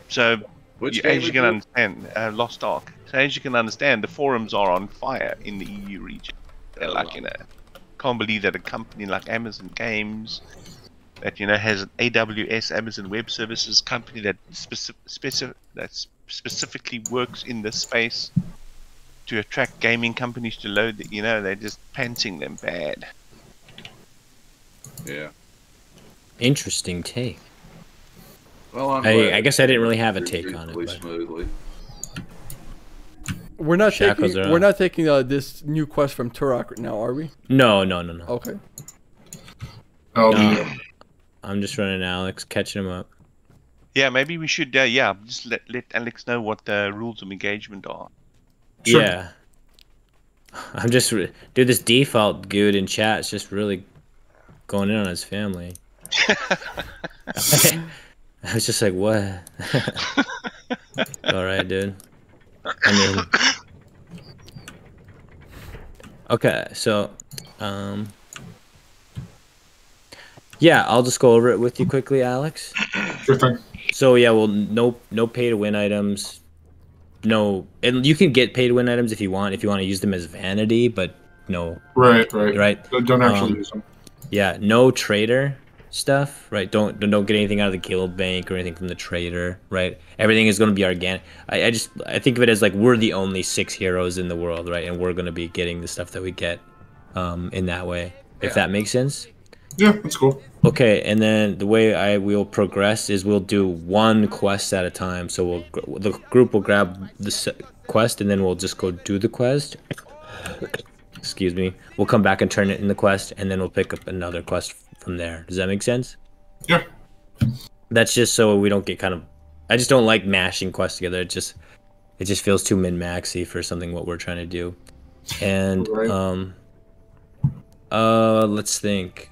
J: So,
I: Which
J: as you can
I: it?
J: understand, uh, Lost Ark. So as you can understand, the forums are on fire in the EU region. They're like, you know, can't believe that a company like Amazon Games, that you know has an AWS Amazon Web Services company that specific, specific that specifically works in this space to attract gaming companies to load. The, you know, they're just panting them bad.
I: Yeah.
H: Interesting take.
I: Well, I'm
H: I- I guess I didn't really have a take on it,
I: smoothly.
A: We're not
H: Shackles
A: taking
H: are
A: we're not taking uh, this new quest from Turok now, are we?
H: No, no, no, no.
A: Okay.
L: I'll be
H: Uh, I'm just running Alex, catching him up.
J: Yeah, maybe we should. Uh, yeah, just let let Alex know what the rules of engagement are.
L: Sure.
H: Yeah. I'm just, re- dude. This default dude in chat is just really going in on his family. I was just like, what? All right, dude. I mean, okay, so, um, yeah, I'll just go over it with you quickly, Alex.
L: Sure thing.
H: So yeah, well, no, no pay to win items. No, and you can get pay to win items if you want, if you want to use them as vanity, but no,
L: Right, right.
H: right.
L: Don't- Don't actually
H: Um,
L: use them.
H: Yeah, no trader stuff, right? Don't don't get anything out of the guild bank or anything from the trader, right? Everything is going to be organic. I, I just I think of it as like we're the only six heroes in the world, right? And we're going to be getting the stuff that we get um, in that way, if that makes sense.
L: Yeah, that's cool.
H: Okay, and then the way I will progress is we'll do one quest at a time. So we'll the group will grab the quest, and then we'll just go do the quest. Excuse me. We'll come back and turn it in the quest, and then we'll pick up another quest from there. Does that make sense?
L: Yeah.
H: That's just so we don't get kind of. I just don't like mashing quests together. It just it just feels too min maxy for something what we're trying to do. And
L: Right.
H: um uh let's think.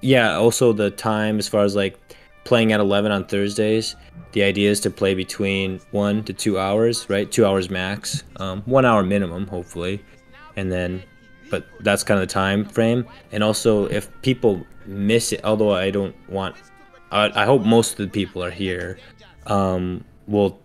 H: Yeah, also the time as far as like playing at 11 on Thursdays, the idea is to play between 1 to 2 hours, right? 2 hours max. Um 1 hour minimum hopefully. And then but that's kind of the time frame. And also if people miss it, although I don't want I, I hope most of the people are here. Um, we'll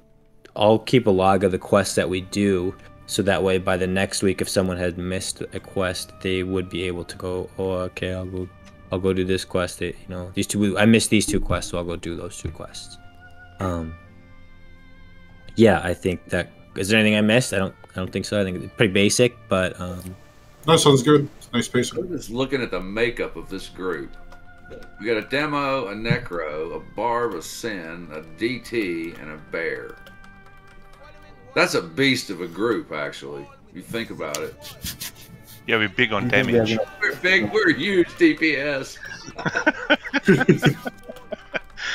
H: I'll keep a log of the quests that we do, so that way by the next week, if someone had missed a quest, they would be able to go. Oh, okay, I'll go. I'll go do this quest. You know, these two. I missed these two quests, so I'll go do those two quests. Um. Yeah, I think that. Is there anything I missed? I don't. I don't think so. I think it's pretty basic, but um.
L: That sounds good. It's nice pacing.
I: I'm just looking at the makeup of this group. We got a demo, a necro, a barb, a sin, a DT, and a bear. That's a beast of a group, actually. If you think about it.
J: Yeah, we're big on
K: You
J: damage.
I: We're big. We're huge DPS.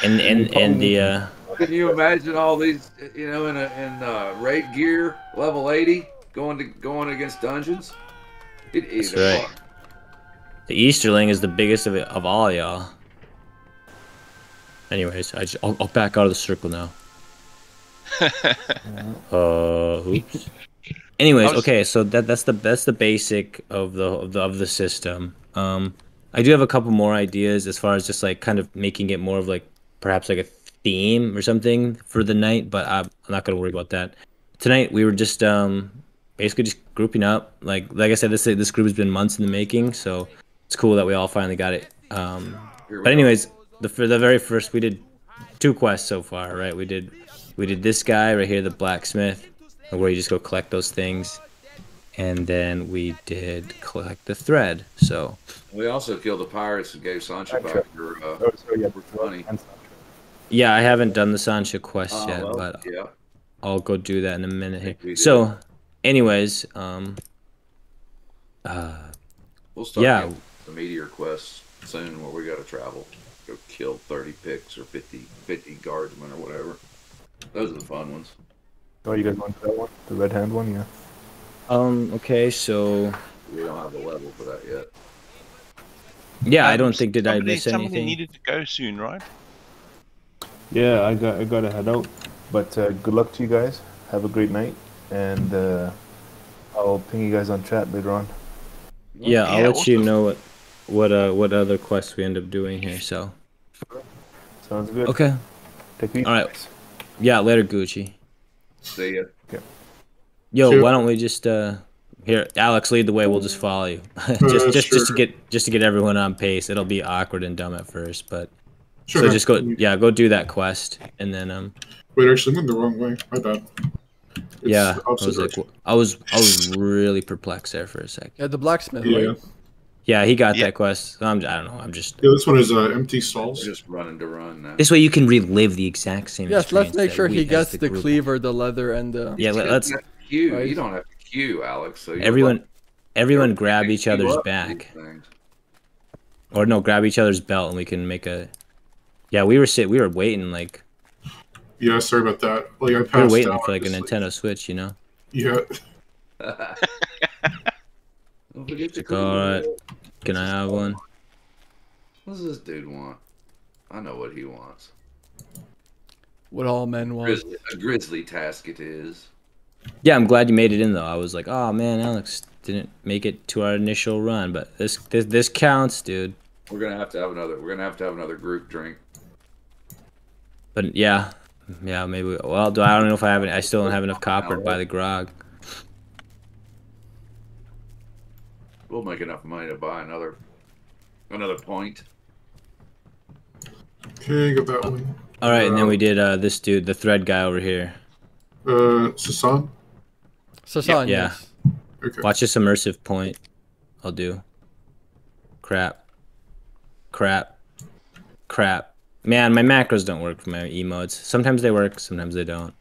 H: And and and the uh.
I: Can you imagine all these, you know, in a in uh, raid gear, level 80, going to going against dungeons? It is
H: That's right. The Easterling is the biggest of it, of all y'all. Anyways, I just, I'll, I'll back out of the circle now. uh, oops. Anyways,
J: was-
H: okay, so that that's the that's the basic of the of the of the system. Um, I do have a couple more ideas as far as just like kind of making it more of like perhaps like a theme or something for the night, but I'm, I'm not gonna worry about that. Tonight we were just um basically just grouping up. Like like I said, this this group has been months in the making, so it's cool that we all finally got it. Um, but anyways, the for the very first we did two quests so far, right? We did we did this guy right here, the blacksmith, where you just go collect those things, and then we did collect the thread. So
I: We also killed the pirates and gave Sancho
K: Sancho.
I: back your uh,
K: Oh, so yeah,
I: for money.
H: yeah, I haven't done the Sancho quest
I: Oh,
H: yet,
I: well,
H: but
I: yeah.
H: I'll go do that in a minute
I: think we
H: here.
I: did.
H: So, anyways, um, uh,
I: We'll start
H: Yeah.
I: the meteor quest soon where we got to travel. Go kill 30 picks or 50, 50 guardsmen or whatever. Those are the fun ones.
K: Oh, you guys want that one? The red hand one? Yeah.
H: um, okay, so
I: We don't have the level for that yet.
H: yeah, I don't think did I
J: somebody-
H: miss
J: somebody
H: anything.
J: needed to go soon, right?
K: Yeah, I got I gotta head out. But uh, good luck to you guys. Have a great night, and uh, I'll ping you guys on chat later on.
H: Yeah, I'll
J: Yeah,
H: let you know what what uh what other quests we end up doing here. So
K: Sounds good.
H: okay,
K: Take it easy.
H: all right, yeah, later, Gucci.
I: See ya.
H: Yo,
L: Sure.
H: why don't we just uh here, Alex, lead the way. We'll just follow you. just
L: Uh,
H: just just to get just to get everyone on pace. It'll be awkward and dumb at first, but
L: Sure.
H: so just go yeah go do that quest and then um
L: Wait, actually, I went the wrong way. My bad. It's
H: yeah I was like. I was I was really perplexed there for a second.
A: Yeah, the blacksmith,
L: Yeah.
A: right?
H: Yeah, he got
J: Yeah.
H: that quest. I'm I don't know. I'm just
L: Yeah, this one is uh, empty
I: We're just running to run now.
H: this way you can relive the exact same.
A: Yes, let's make sure he gets the,
H: group-
A: cleaver, the leather, and the.
H: Yeah,
I: You
H: let,
I: don't
H: let's
I: have to queue.
A: Right.
I: You don't have to queue, Alex. So
H: everyone
I: like-
H: everyone grab each other's
I: up
H: back. Or no, grab each other's belt and we can make a. Yeah, we were sit. We were waiting like
L: Yeah, sorry about that. Like I
H: we were
L: passed
H: waiting
L: out.
H: for like a
L: just,
H: Nintendo Switch, you know.
L: Yeah.
I: Don't forget to
H: Like, all right, can I have one?
I: What does this dude want? I know what he wants.
A: What all men want.
I: Grizzly, a grizzly task it is.
H: Yeah, I'm glad you made it in though. I was like, oh man, Alex didn't make it to our initial run, but this this this counts, dude.
I: We're gonna have to have another. We're gonna have to have another group drink.
H: But yeah, yeah, maybe. Well, do I don't know if I have any. I still don't have enough copper to buy the grog.
I: We'll make enough money to buy another another point.
L: Okay, got that one.
H: All right, and then we did uh this dude, the thread guy over here.
L: Uh, Sasan.
A: Sasan,
H: Yeah.
A: yes.
L: Okay.
H: Watch this immersive point. I'll do. Crap. Crap. Crap. Man, my macros don't work for my emotes. Sometimes they work, sometimes they don't.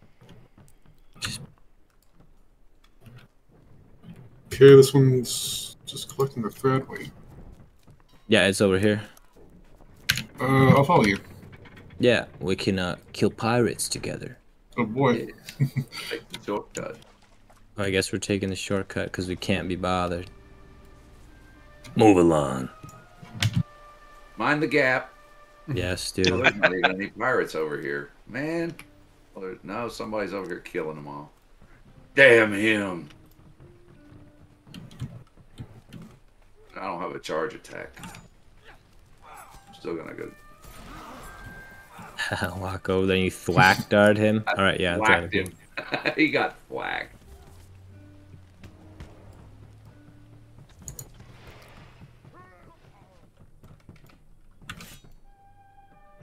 L: Okay, this one's just collecting the thread. Wait.
H: Yeah, it's over here.
L: Uh, I'll follow you.
H: Yeah, we can uh, kill pirates together.
L: Oh boy.
I: Take the shortcut.
H: Well, I guess we're taking the shortcut because we can't be bothered. Move along.
I: Mind the gap.
H: Yes, dude.
I: there's not even any pirates over here, man. Oh, well, there- no, somebody's over here killing them all. Damn him! I don't have a charge attack. Still gonna go.
H: Walk over there you thwack dart him. All right, yeah, that's
I: him. he got whacked.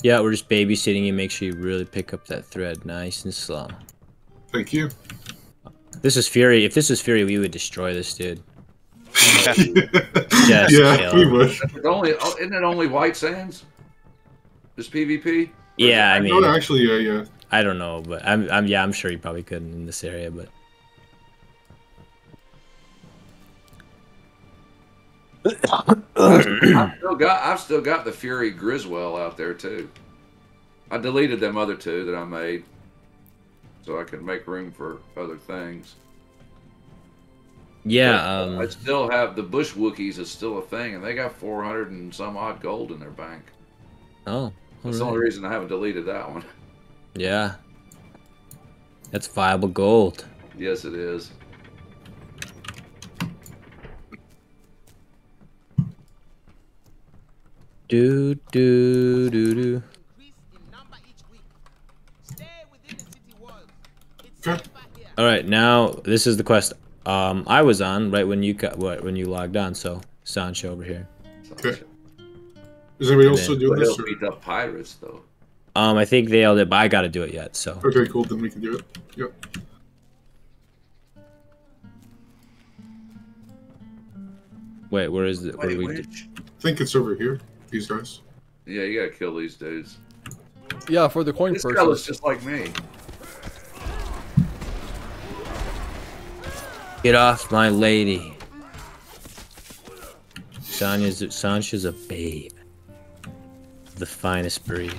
H: Yeah, we're just babysitting you. Make sure you really pick up that thread nice and slow.
L: Thank you.
H: This is Fury. If this was Fury, we would destroy this dude. Just
L: yeah,
H: kill
L: we
H: him.
L: would.
I: It's only, oh, isn't it only White Sands? Just PvP?
H: Yeah, I mean,
L: no, actually, yeah, yeah.
H: I don't know, but I'm, I'm, yeah, I'm sure you probably couldn't in this area, but
I: I've still got I've still got the Fury Griswell out there too. I deleted them other two that I made, so I could make room for other things.
H: yeah,
I: But I
H: um,
I: still have the Bush Wookiees is still a thing, and they got 400 and some odd gold in their bank.
H: oh,
I: That's the only reason I haven't deleted that one.
H: yeah, that's viable gold.
I: Yes, it is.
H: Do do do do.
L: Okay.
H: All right, now this is the quest um I was on right when you got what when you logged on. So Sancho over here.
L: Okay. Is anybody else
H: And
L: still
H: then-
L: doing
I: But
L: this?
I: he'll
L: Or?
I: beat up pirates though.
H: Um, I think they all did, but I got to do it yet. So
L: Okay, cool. Then we can do it. Yep.
H: wait, where is it? Where do we?
I: which?
L: I think it's over here. These guys.
I: Yeah, you gotta kill these dudes.
A: Yeah, for the coin
I: This fella's
A: purchase.
I: just like me.
H: Get off my lady. Sonya's Sancho's a babe. The finest breed.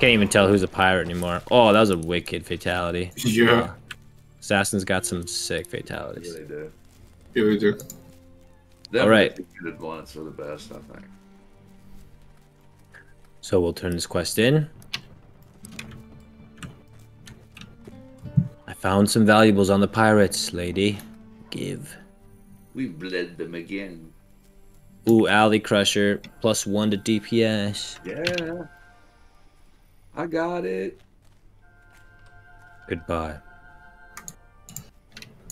H: Can't even tell who's a pirate anymore. Oh, that was a wicked fatality.
L: Yeah.
H: Uh, Assassin's got some sick
I: Yeah,
H: fatalities.
I: they do.
L: Yeah, they do.
I: All
H: right.
I: Good blunts are the best, I think.
H: So we'll turn this quest in. I found some valuables on the pirates, lady. Give.
I: We bled them again.
H: Ooh, Alley Crusher, plus one to DPS.
I: Yeah. I got it.
H: Goodbye.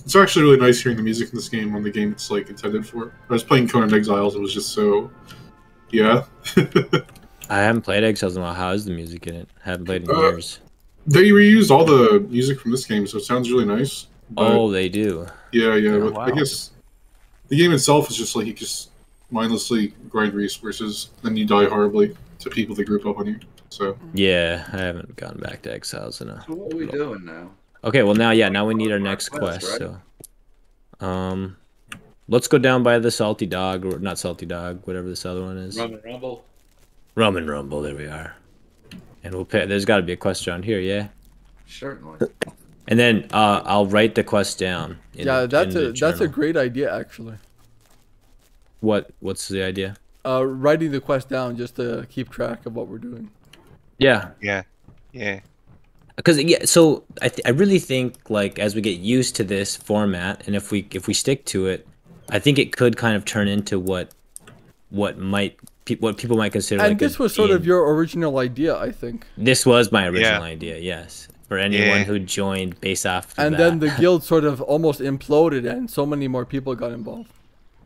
L: It's actually really nice hearing the music in this game on the game it's like intended for. I was playing Conan Exiles. It was just so. Yeah.
H: I haven't played Exiles in a while. How is the music in it? haven't played in
L: Uh,
H: years.
L: They reused all the music from this game, so it sounds really nice.
H: Oh, they do.
L: yeah, yeah.
H: Oh,
L: but I guess the game itself is just like you just mindlessly grind resources, then you die horribly to people that group up on you. So
H: Yeah, I haven't gone back to Exiles in a.
I: So what are we doing now?
H: Okay, well now, yeah, now we need our
I: Our
H: next
I: quest,
H: quest. So, um, let's go down by the salty dog or not salty dog, whatever this other one is.
I: Rum and Rumble.
H: Rum and Rumble. There we are. And we'll pay. There's got to be a quest around here, yeah.
I: Certainly.
H: And then uh, I'll write the quest down. in-
A: yeah, that's
H: in the
A: a that's a great idea actually.
H: What What's the idea?
A: Uh, writing the quest down just to keep track of what we're doing.
H: Yeah,
J: Yeah. Yeah.
H: Because yeah. So I th- I really think like as we get used to this format, and if we if we stick to it, I think it could kind of turn into what what might pe- what people might consider.
A: And
H: like a
A: this was sort of your original idea, I think.
H: This was my original
J: Yeah.
H: idea. Yes, for anyone
J: Yeah.
H: who joined based off.
A: And
H: that.
A: then the guild sort of almost imploded, and so many more people got involved.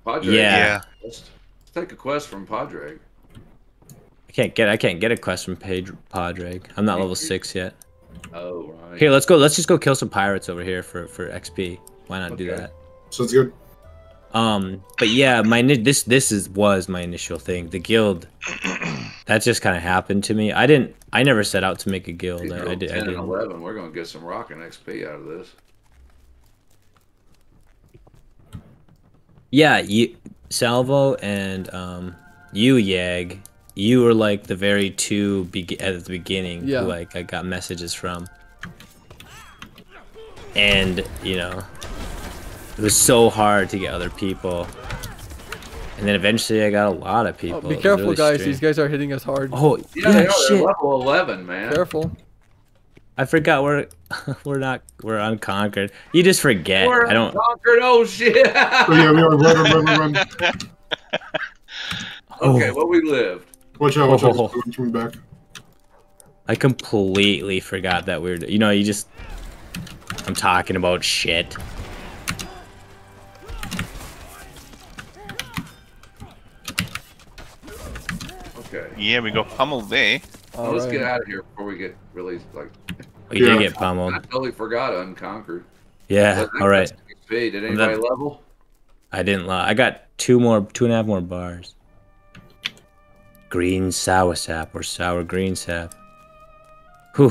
I: Padre.
H: Yeah.
J: Yeah.
I: Let's, let's take a quest from Padre.
H: I can't get I can't get a quest from Page Padraig. I'm not level six yet.
I: Oh, right.
H: Here, let's go. Let's just go kill some pirates over here for for XP. Why not do that?
L: Sounds good.
H: Um, but yeah, my this this is was my initial thing. The guild, that just kind of happened to me. I didn't. I never set out to make a guild.
I: You
H: I,
I: know,
H: I did. I
I: 10 and
H: didn't.
I: 11, we're going to get some rocking XP out of this.
H: Yeah, you, Salvo and um, you Yag, you were like the very two be- at the beginning.
A: Yeah.
H: Who, like I got messages from, and you know, it was so hard to get other people. And then eventually, I got a lot of
A: Oh,
H: people.
A: be careful,
H: really
A: guys.
H: strange.
A: These guys are hitting us hard.
H: Oh
I: Yeah,
H: yeah,
I: they are.
H: Shit.
I: level 11, man.
A: Careful.
H: I forgot we're we're not we're unconquered. You just forget.
I: We're
H: I don't.
I: conquered. Oh, shit.
L: Oh yeah, we are. Run, run, run, run, run.
I: okay,
H: Oh.
I: well, we lived.
L: Watch out, watch out.
H: Oh.
L: It's coming back.
H: I completely forgot that we're. You know, you just. I'm talking about shit.
I: Okay.
J: Yeah, we go pummeled there.
I: Well, let's get out of here before we get really, like,
H: We did get pummeled.
I: I totally forgot Unconquered.
H: Yeah. All right.
I: Did
H: I'm
I: anybody
H: done.
I: level?
H: I didn't lie. I got two more, two and a half more bars. Green sour sap or sour green sap. Whew.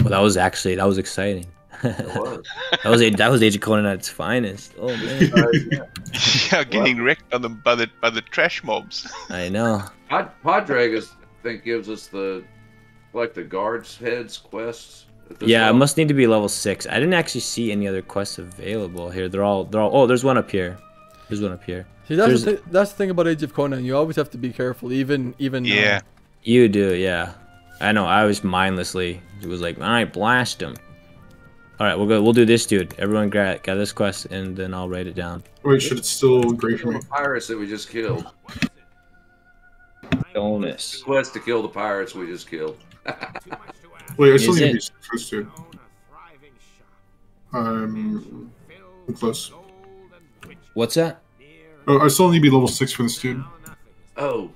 H: Well, that was actually that was exciting.
I: It was.
H: that was that was Age of Conan at its finest. Oh man,
I: Uh, yeah.
J: yeah, getting wrecked on the by the by the trash mobs.
H: I know.
I: Pod, Podragus, I think, gives us the, like, the guards' heads quests.
H: Yeah, I
I: level.
H: must need to be level six. I didn't actually see any other quests available here. They're all they're all. Oh, there's one up here. There's one up here.
A: See, that's the, thi- that's the thing about Age of Conan. You always have to be careful, even even. now.
J: Yeah.
H: You do, yeah. I know. I was mindlessly. It was like, all right, blast him. All right, we'll go. We'll do this, dude. Everyone got got this quest, and then I'll write it down.
L: Wait, should it still gray for
I: Kill
L: me?
I: the pirates that we just killed.
H: Bonus.
I: Quest to kill the pirates we just killed.
L: Wait, I still
H: Is
L: need
H: it?
L: to be first, dude. Um, I'm close.
H: What's that?
L: Oh, I still need to be level six for this dude.
I: Oh.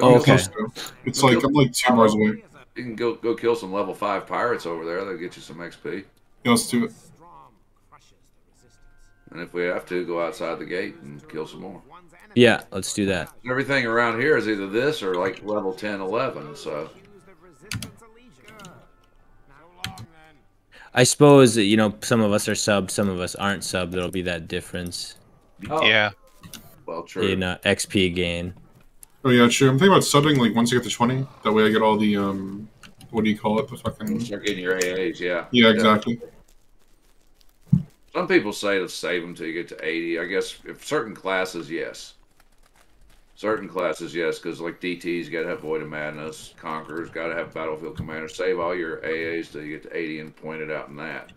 H: Oh,
I: kill
H: okay.
I: some-
L: It's like I'm like two bars away.
I: You can go go kill some level five pirates over there. They'll get you some XP.
L: Yeah, let's do it.
I: And if we have to, go outside the gate and kill some more.
H: Yeah, let's do that.
I: Everything around here is either this or like level 10, 11. So
H: I suppose you know some of us are subbed, some of us aren't subbed. There'll be that difference
I: oh,
J: Yeah.
I: well, true.
H: in uh, XP gain.
L: Oh yeah, true. I'm thinking about subbing like once you get to twenty. That way I get all the um, what do you call it? The fucking
I: Start getting your AAs, yeah.
L: yeah, exactly.
I: Some people say to save them till you get to 80. I guess if certain classes, yes. Certain classes, yes, because like DT's got to have Void of Madness, Conqueror's got to have Battlefield Commander. Save all your AAs till you get to 80 and point it out in that.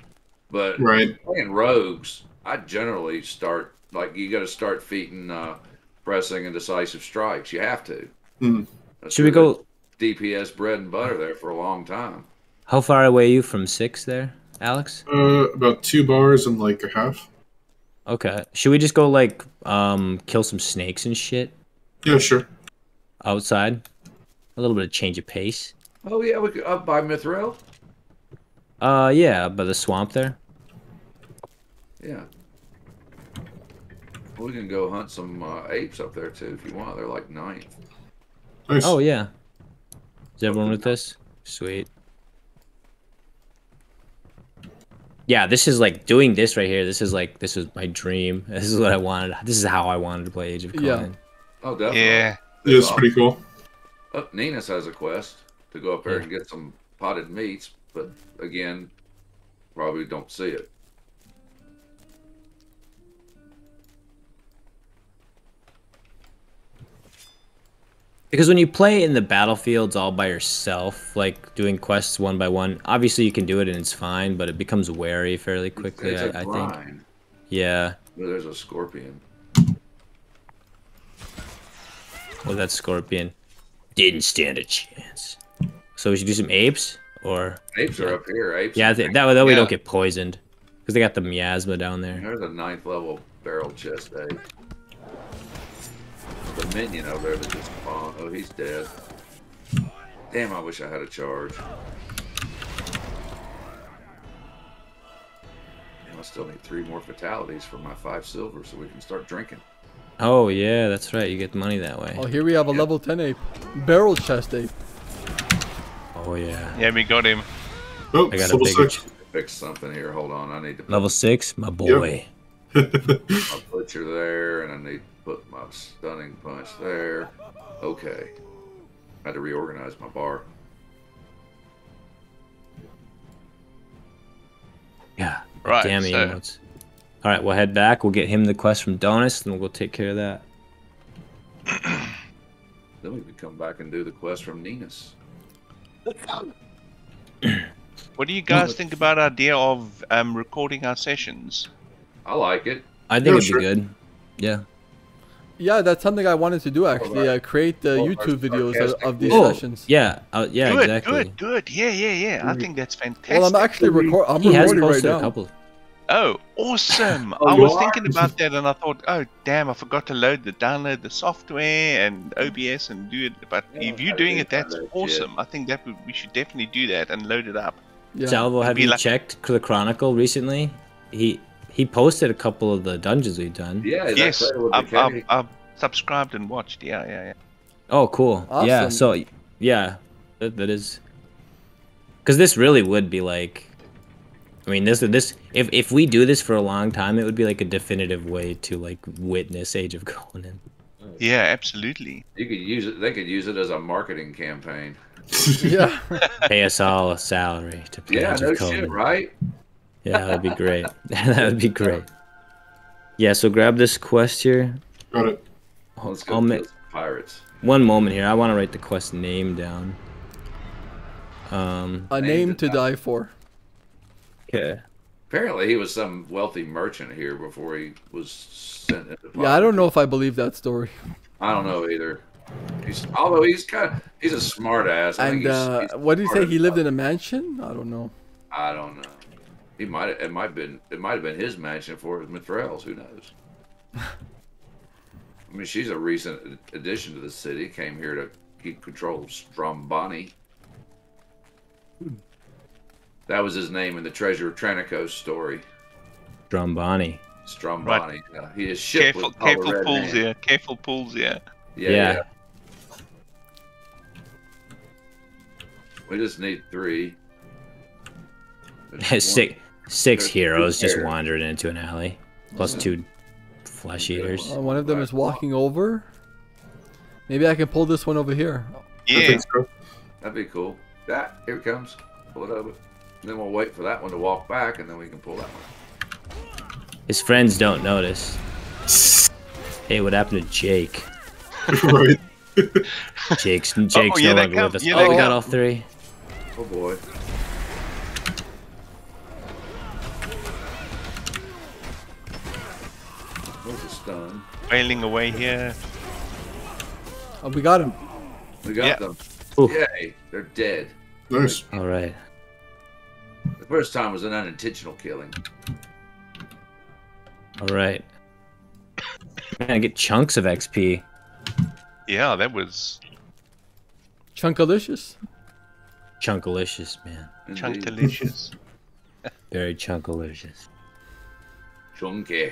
I: But
L: Right.
I: playing rogues, I generally start like you got to start feeding uh, pressing and decisive strikes. You have to.
L: Mm.
H: Should we go?
I: DPS bread and butter there for a long time.
H: How far away are you from six there, Alex?
L: Uh, about two bars and like a half.
H: Okay. Should we just go like um kill some snakes and shit
L: Yeah, sure.
H: outside? A little bit of change of pace.
I: Oh yeah, we could up by Mithril.
H: Uh, yeah, by the swamp there.
I: Yeah. We can go hunt some uh, apes up there too if you want. They're like ninth.
L: Nice.
H: Oh yeah. Is everyone with this? Sweet. Yeah, this is like doing this right here. This is like this is my dream. This is what I wanted. This is how I wanted to play Age of
A: Yeah.
H: Conan.
I: Oh, definitely.
J: Yeah.
L: Yeah, it's pretty cool.
I: Uh, oh, Ninus has a quest to go up there and get some potted meats, but again, probably don't see it.
H: Because when you play in the battlefields all by yourself, like doing quests one by one, obviously you can do it and it's fine, but it becomes wary fairly quickly.
I: It's a
H: I, I think. Yeah.
I: There's a scorpion.
H: Well, that scorpion didn't stand a chance. So we should do some apes, or
I: Apes are up here. Apes.
H: yeah, that way that we
I: Yeah.
H: don't get poisoned, because they got the miasma down there.
I: There's a ninth level barrel chest ape. The minion over there that just spawned. Oh, he's dead. Damn, I wish I had a charge. Damn, I still need three more fatalities for my five silver so we can start drinking.
H: Oh yeah, that's right. You get money that way.
A: Oh, here we have a level 10 ape. Barrel chest ape.
H: Oh yeah.
J: Yeah, we got him.
L: Oh,
H: I got a
L: level
H: bigger
L: six.
I: Fix something here. Hold on. I need to
H: level six, my boy.
I: my butcher there, and I need to put my stunning punch there. Okay. I had to reorganize my bar.
H: Yeah.
J: Right,
H: Damn
J: so-
H: emotes. All right, we'll head back. We'll get him the quest from Donus, and we'll go take care of that.
I: Then we could come back and do the quest from Ninus.
J: What do you guys think about our idea of um, recording our sessions?
I: I like it.
H: I think
A: Yeah,
H: it'd
A: sure.
H: be good. Yeah.
A: Yeah, that's something I wanted to do actually. Uh, create the
I: Oh,
A: YouTube videos of, of these
H: Oh,
A: sessions.
H: yeah, uh, yeah,
J: good,
H: exactly.
J: good, good. Yeah, yeah, yeah. I think that's fantastic.
A: Well, I'm actually record. I'm
H: He has
A: recording right now.
H: a couple.
J: Oh, awesome!
I: Oh,
J: I
I: you
J: was
I: are?
J: thinking about that, and I thought, oh damn, I forgot to load the download the software and OBS and do it. But if you're doing it, that's
I: that
J: awesome. I think that would, we should definitely do that and load it up.
A: Yeah.
H: Salvo, have you
J: like-
H: checked the Chronicle recently? He he posted a couple of the dungeons we've done.
I: Yeah,
J: yes,
I: that credit with
J: I've, I've,
I: K?
J: I've subscribed and watched. Yeah, yeah, yeah.
H: Oh, cool. Yeah. So yeah, that, that is. Because this really would be like, I mean, this this if if we do this for a long time, it would be like a definitive way to like witness Age of Conan.
J: Yeah, absolutely.
I: You could use it. They could use it as a marketing campaign.
A: yeah.
H: Pay us all a salary to play
I: Yeah,
H: Age
I: no
H: of Conan.
I: shit, right?
H: Yeah, that'd be great. that would be great. Yeah. So grab this quest here.
L: Got it.
I: Let's go
H: I'll
I: kill pirates.
H: One moment here. I want to write the quest name down. Um.
A: A name to die for.
H: Okay.
I: Apparently, he was some wealthy merchant here before he was sent into.
A: Yeah, I don't know if I believe that story.
I: I don't know either. He's although he's kind of he's a smart ass. I think
A: And
I: he's,
A: uh,
I: he's
A: what did he
I: smart
A: say? He lived
I: fuck.
A: in a mansion? I don't know.
I: I don't know. He might it might have been it might have been his mansion for his Mithrils. Who knows? I mean, she's a recent addition to the city. Came here to keep control of Strombani. That was his name in the Treasure of Tranicos story.
H: Drombani.
I: Strombani. Yeah, he is shipped
J: Careful,
I: with all the
J: careful
I: red
J: pulls
I: hand.
J: here. Careful pulls here.
I: Yeah,
H: Yeah.
I: yeah. We just need three. There's one-
H: six six
I: there's
H: heroes just
I: there.
H: wandered into an alley, plus two flesh eaters.
A: Uh, one of them is walking over. Maybe I can pull this one over here.
J: Yeah.
I: That'd be cool. That here it comes. Pull it over. Then we'll wait for that one to walk back, and then we can pull that one.
H: His friends don't notice. Hey, what happened to Jake?
L: right.
H: Jake's Jake's oh,
J: yeah,
H: no longer
J: come-
H: with us.
J: yeah,
H: oh, we got all three.
I: Oh boy. There's a stun.
J: wailing away here.
A: Oh, we got him.
I: We got
J: Yeah.
I: them.
H: Ooh.
I: Yay! They're dead.
L: Nice.
H: All right.
I: The first time was an unintentional killing.
H: All right. Man, I get chunks of XP.
J: Yeah, that was
A: Chunkalicious.
H: Chunkalicious, man.
J: Chunkalicious.
H: Very chunkalicious.
I: Chunky.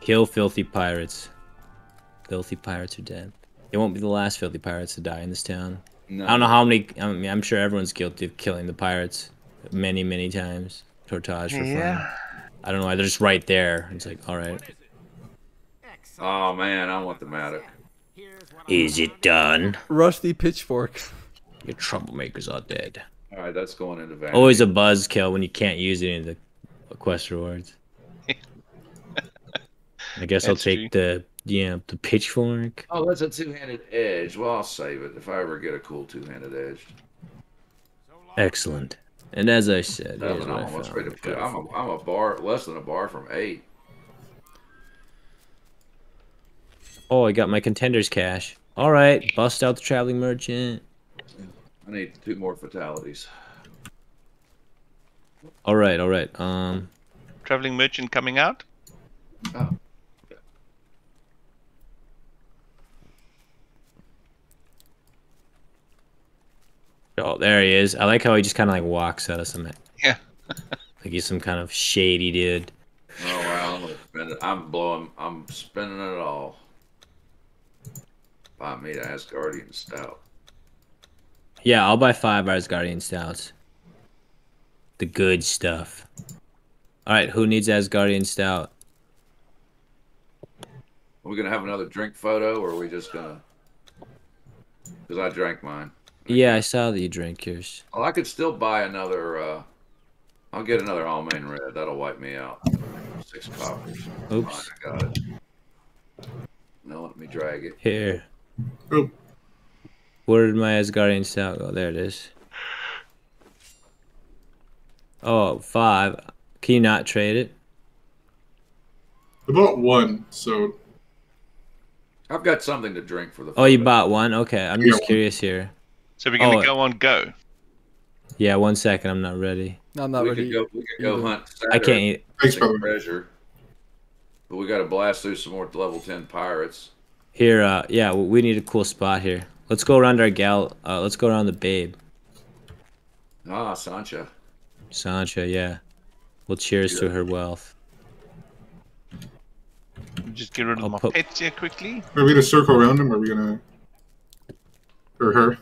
H: Kill filthy pirates. Filthy pirates are dead. They won't be the last filthy pirates to die in this town.
I: No.
H: I don't know how many. I mean, I'm sure everyone's guilty of killing the pirates. many, many times. Tortage for
J: Yeah.
H: fun. I don't know why they're just right there. It's like, all right.
I: Oh man, I want the Matic.
H: Is it done?
A: Rusty pitchfork.
H: Your troublemakers are dead.
I: All right, that's going into vanity.
H: Always a buzz kill when you can't use any of the quest rewards. I guess I'll
J: That's
H: take the yeah the pitchfork.
I: Oh, that's a two-handed edge. Well, I'll save it if I ever get a cool two-handed edge.
H: Excellent. And as I said,
I: Hell,
H: here's
I: I'm almost ready to put. I'm a, I'm a bar less than a bar from eight.
H: Oh, I got my contenders cash. All right, bust out the traveling merchant.
I: I need two more fatalities.
H: All right, all right. Um,
J: Traveling merchant coming out.
I: Oh.
H: Oh, there he is. I like how he just kind of like walks out of some.
J: Yeah.
H: like he's some kind of shady dude.
I: Oh wow, I'm gonna spend it. I'm blowing. I'm spinning it all. Buy me the Asgardian stout.
H: Yeah, I'll buy five Asgardian stouts. The good stuff. All right, who needs Asgardian stout?
I: Are we gonna have another drink photo, or are we just gonna? Because I drank mine.
H: Yeah, I saw that you drank yours.
I: Well, I could still buy another. uh I'll get another Almain Red. That'll wipe me out. Six coppers.
H: Oops.
I: Fine, I got it. No, let me drag it.
H: Here.
L: Oh.
H: Where did my Asgardian stout go? There it is. Oh, five. Can you not trade it?
L: I bought one, so
I: I've got something to drink for the.
H: Oh, you bought one? Okay, I'm just curious here.
J: So we're gonna
H: Oh,
J: go on go.
H: Yeah, one second. I'm not ready.
A: No, I'm not
I: we
A: ready.
I: could go. We could go
A: either.
I: hunt.
H: I can't eat.
L: Thanks,
I: Saturn
L: brother.
I: treasure. But we got to blast through some more level ten pirates.
H: Here, uh, yeah, we need a cool spot here. Let's go around our gal. Uh, let's go around the babe.
I: Ah, Sancha.
H: Sancha, yeah. We'll cheers to her wealth.
J: Just get rid of
H: I'll
J: my
H: put-
J: pets here quickly.
L: Are we gonna circle around him? Or are we gonna or her?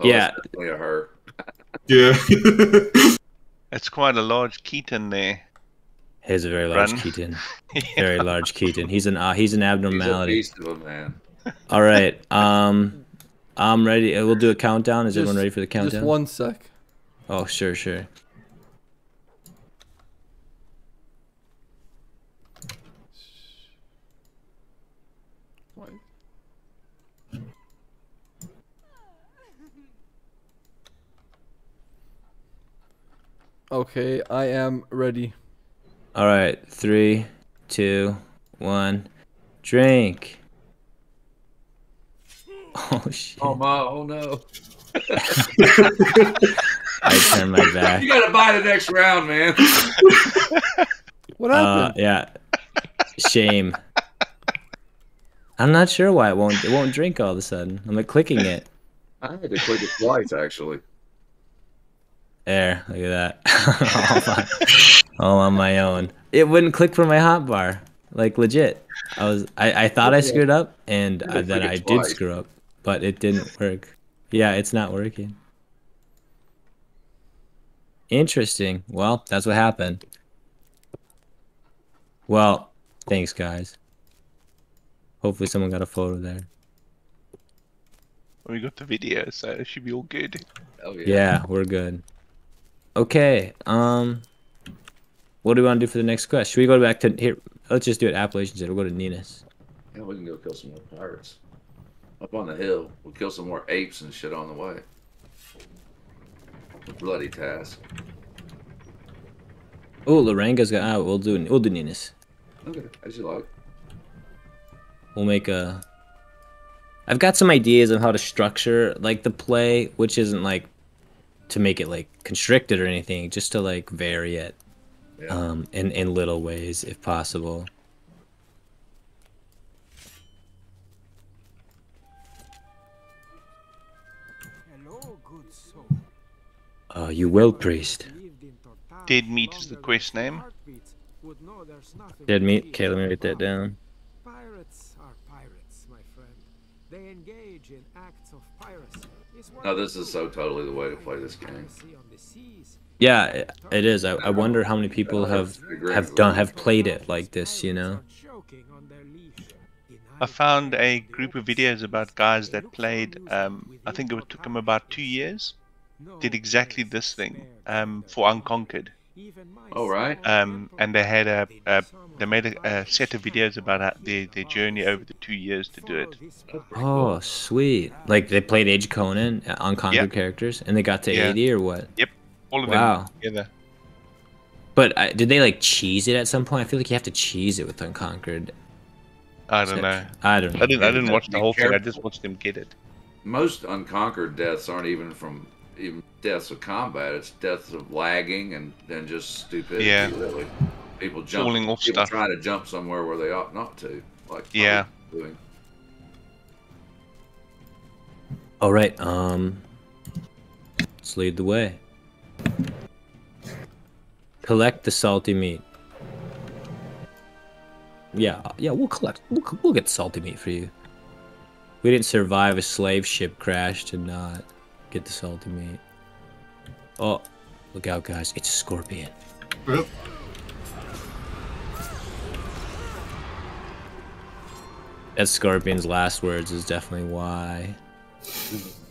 I: Oh,
H: Yeah.
I: definitely a her.
L: yeah.
J: It's quite a large Keaton there.
H: He's a very large
J: Run.
H: Keaton. Very large Keaton. He's an uh, he's an
I: He's a
H: abnormality.
I: beast of a man.
H: All right. Um, I'm ready. Uh, We'll do a countdown. Is everyone ready for the countdown?
A: Just one sec.
H: Oh, sure, sure.
A: Okay, I am ready.
H: All right. Three, two, one. Drink. Oh shit!
I: Oh my! Oh no!
H: I turned my back.
I: You got to buy the next round, man.
A: What
H: Uh,
A: happened?
H: yeah. Shame. I'm not sure why it won't it won't drink all of a sudden. I'm like clicking it.
I: I had to click it twice actually.
H: There, look at that. all, on, all on my own. It wouldn't click from my hotbar. Like legit. I was I, I thought I screwed up and
I: You
H: uh, then I did screw up, but it didn't work. Yeah, it's not working. Interesting. Well, that's what happened. Well, thanks guys. Hopefully someone got a photo there.
J: We got the video, so it should be all good.
I: Hell yeah.
H: Yeah, we're good. Okay, um what do we want to do for the next quest? Should we go back to here? Let's just do it Appalachians. We'll go to Ninus.
I: Yeah, we can go kill some more pirates. Up on the hill, we'll kill some more apes and shit on the way. A bloody task.
H: Oh, Loranga's got. Ah, we'll do. We'll do Ninus.
I: Okay, as you like.
H: We'll make a. I've got some ideas on how to structure like the play, which isn't like to make it like constricted or anything, just to like vary it,
I: Yeah.
H: um, in in little ways if possible.
D: Hello, good soul.
H: Uh, you will, priest.
D: Lived in Tortal
J: Dead meat is the
D: longer
J: quest name.
D: heartbeats would know there's nothing
H: Dead meat. Okay, let me write that down.
D: Pirates are pirates, my friend. They engage in acts of piracy. It's
I: No, this is so totally the way to play this game.
D: piracy on the seas.
H: Yeah, it- it is. I, I wonder how many people have have done have played it like this. You know.
J: I found a group of videos about guys that played. Um, I think it took them about two years. Did exactly this thing um, for Unconquered.
I: Oh right.
J: Um, and they had a, a they made a, a set of videos about how their their journey over the two years to do it.
H: Oh, sweet. Like they played Age of Conan uh, Unconquered
J: Yeah.
H: characters, and they got to
J: Yeah.
H: 80 or what?
J: Yep, all of
H: Wow.
J: them together.
H: But uh, did they like cheese it at some point? I feel like you have to cheese it with Unconquered.
J: I don't know.
H: I don't know.
J: I didn't. I didn't watch the whole thing. I just watched them get it.
I: Most unconquered deaths aren't even from even deaths of combat. It's deaths of lagging and then just stupidity.
J: Yeah.
I: Really, people jumping,
J: Falling off
I: people
J: stuff.
I: trying to jump somewhere where they ought not to. Like
J: Yeah.
I: Doing.
H: All right. Um. Let's lead the way. Collect the salty meat. Yeah, yeah, we'll collect. We'll, we'll get salty meat for you. We didn't survive a slave ship crash to not get the salty meat. Oh, look out, guys! It's a scorpion.
L: Yep.
H: That scorpion's last words is definitely why.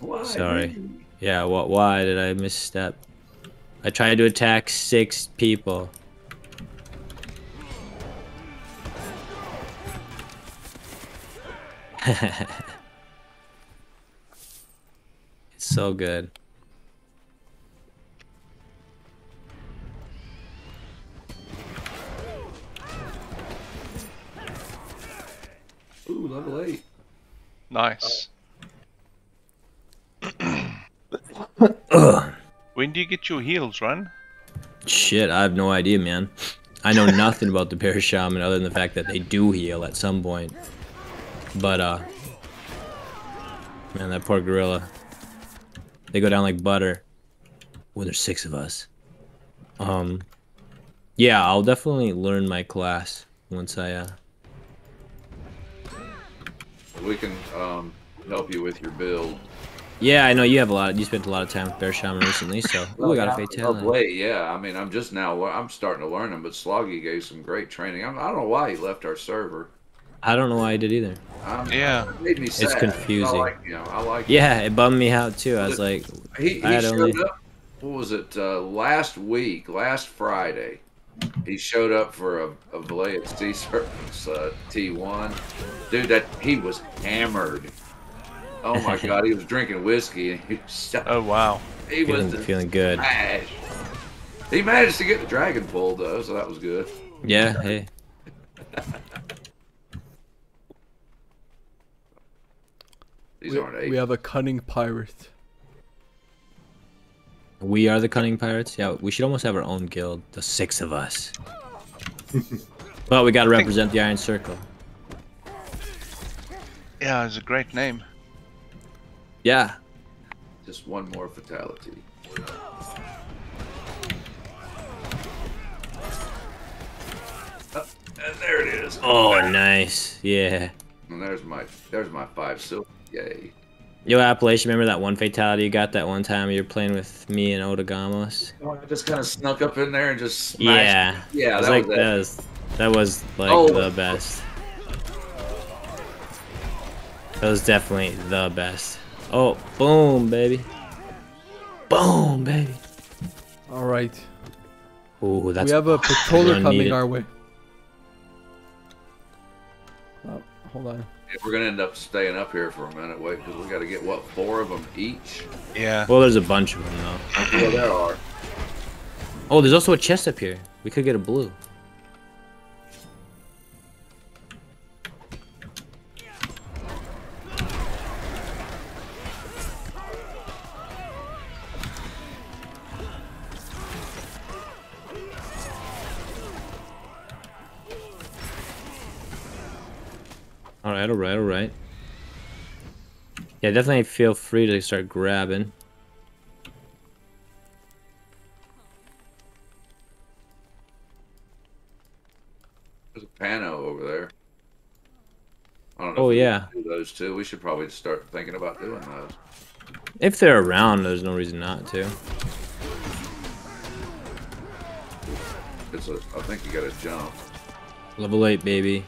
I: Why?
H: Sorry. Yeah, what? Why did I misstep? I tried to attack six people. it's so good.
I: Ooh, level eight.
J: Nice. When do you get your heals, Run?
H: Shit, I have no idea, man. I know nothing about the bear shaman other than the fact that they do heal at some point. But uh Man, that poor gorilla. They go down like butter. When there's six of us. Um Yeah, I'll definitely learn my class once I uh
I: We can um, help you with your build.
H: Yeah, I know you have a lot you spent a lot of time with bear shaman recently, so Ooh, I got a
I: Of
H: fatality.
I: late, yeah. I mean, I'm just now. I'm starting to learn him, but Sloggy gave some great training. I'm, I don't know why he left our server.
H: I don't know why I did either.
I: Um,
J: Yeah.
I: it made me sad.
H: It's confusing.
I: I like, you know, I like.
H: Yeah, it bummed me out too. I was like
I: He, he
H: I
I: showed
H: only
I: up. What was it? Uh, last week, last Friday, he showed up for a, a Vallejo Sea Serpents uh, T1. Dude, that he was hammered. Oh my God, he was drinking whiskey and he was.
J: Oh wow.
I: He was
H: feeling,
I: the
H: feeling good.
I: smash. He managed to get the dragon pulled though, so that was good.
H: Yeah, hey.
I: These
A: we,
I: aren't eight.
A: we have a cunning pirate.
H: We are the cunning pirates. Yeah, we should almost have our own guild. The six of us. well, we gotta represent the Iron Circle.
J: Yeah, it's a great name.
H: Yeah.
I: Just one more fatality. Uh, and there it is.
H: Oh, nice. Yeah.
I: And there's my there's my five silver. Yay.
H: Yo, Appalachian, remember that one fatality you got that one time you were playing with me and Odagamos?
I: Oh, I just kind of snuck up in there and just smashed.
H: Yeah.
I: Yeah,
H: It was
I: that
H: like,
I: was
H: that was that was like
I: Oh.
H: the best. That was definitely the best. Oh, boom, baby. Boom, baby.
A: All right.
H: Ooh, that's
A: we have a patroller coming our way. Oh, hold on.
I: Yeah, we're gonna end up staying up here for a minute, wait, because we got to get what four of them each.
J: Yeah.
H: Well, there's a bunch of them though.
I: Well, there are.
H: Oh, there's also a chest up here. We could get a blue. Alright, alright, alright. Yeah, definitely feel free to start grabbing.
I: There's a pano over there. I don't know
H: Oh yeah.
I: those two. We should probably start thinking about doing those.
H: If they're around, there's no reason not to.
I: It's a. I think you got to jump.
H: Level 8, baby.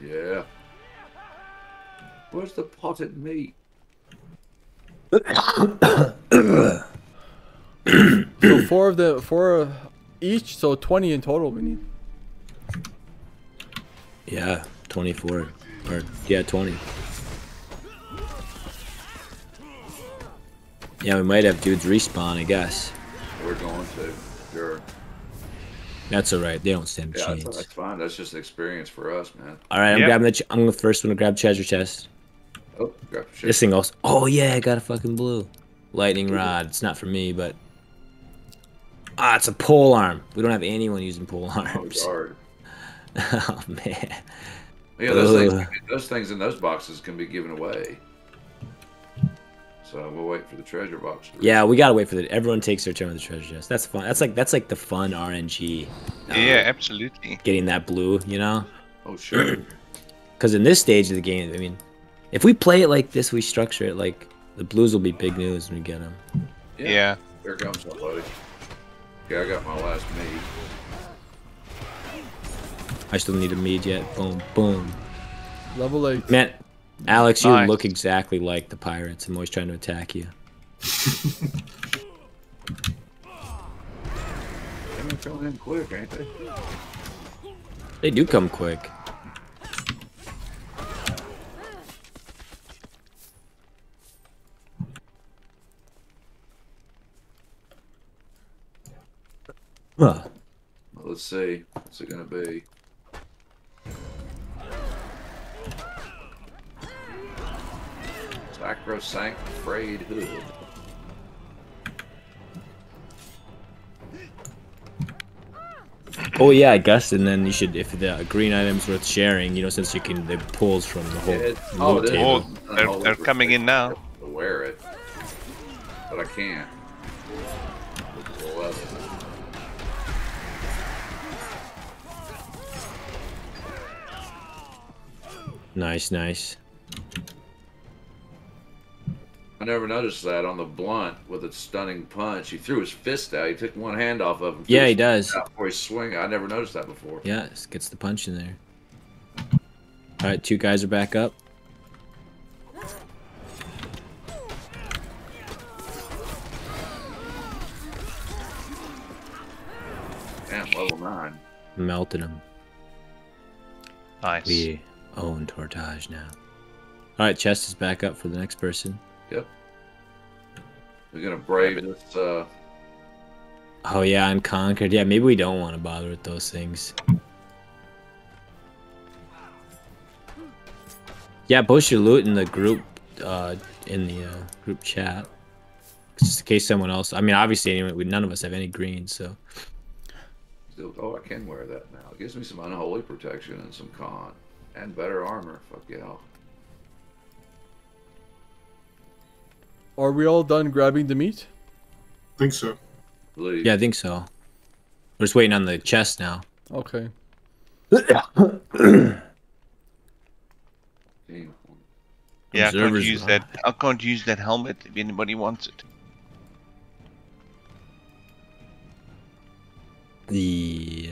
I: Yeah. Where's the potted meat?
A: so four of the four each, so twenty in total. We need.
H: Yeah, 24. Or, yeah, 20. Yeah, we might have dudes respawn, I guess.
I: We're going to. Sure.
H: That's alright, they don't stand a
I: Yeah,
H: chance.
I: that's, that's fine. That's just experience for us, man.
H: Alright, I'm
J: Yep.
H: grabbing the. Ch- I'm the first one to grab treasure chest.
I: Oh.
H: This thing also. Oh yeah, I got a fucking blue lightning rod. It's not for me, but ah, it's a pole arm. We don't have anyone using pole
I: Oh,
H: arms.
I: guard.
H: oh man.
I: Yeah, those things, those things in those boxes can be given away. So we'll wait for the treasure box. To
H: Yeah, we gotta wait for the. Everyone takes their turn with the treasure chest. That's fun. That's like that's like the fun RNG. uh,
J: Yeah, absolutely.
H: Getting that blue, you know.
I: Oh sure.
H: Because in this stage of the game, I mean, if we play it like this, we structure it like the blues will be big news when we get them.
J: Yeah.
I: There comes somebody. Yeah, I got my last meat.
H: I still need a mead yet. Boom, boom.
A: Level eight.
H: Man, Alex, you
J: Nice.
H: look exactly like the pirates. I'm always trying to attack you.
I: They're coming in quick, ain't they?
H: They do come quick. Huh.
I: Well, let's see. What's it gonna be? Sacrosanct frayed hood.
H: Oh yeah, I guess, and then you should, if the green item's worth sharing, you know, since you can, it pulls from the whole
I: Yeah, it- oh,
H: loot table.
J: Oh, they're, they're coming in now.
I: To wear it, but I can't.
H: Nice, nice.
I: I never noticed that on the blunt with its stunning punch. He threw his fist out. He took one hand off of him.
H: Yeah, he does.
I: fist out Before he swing, I never noticed that before.
H: Yeah, gets the punch in there. All right, two guys are back up.
I: Damn, level nine.
H: Melting them.
J: Nice.
H: We own Tortage now. All right, chest is back up for the next person.
I: Yep. We're gonna brave this. Uh,
H: Oh yeah, Unconquered. Yeah, maybe we don't want to bother with those things. Yeah, post your loot in the group, uh, in the uh, group chat, just in case someone else. I mean, obviously, anyway, we, none of us have any green, so
I: still, oh, I can wear that now. It gives me some unholy protection and some con and better armor. Fuck yeah.
A: Are we all done grabbing the meat?
L: think so.
I: Believe.
H: yeah, I think so. We're just waiting on the chest now.
A: Okay.
J: Yeah, I can't
H: Observers
J: use that. I can't use that helmet if anybody wants it.
H: The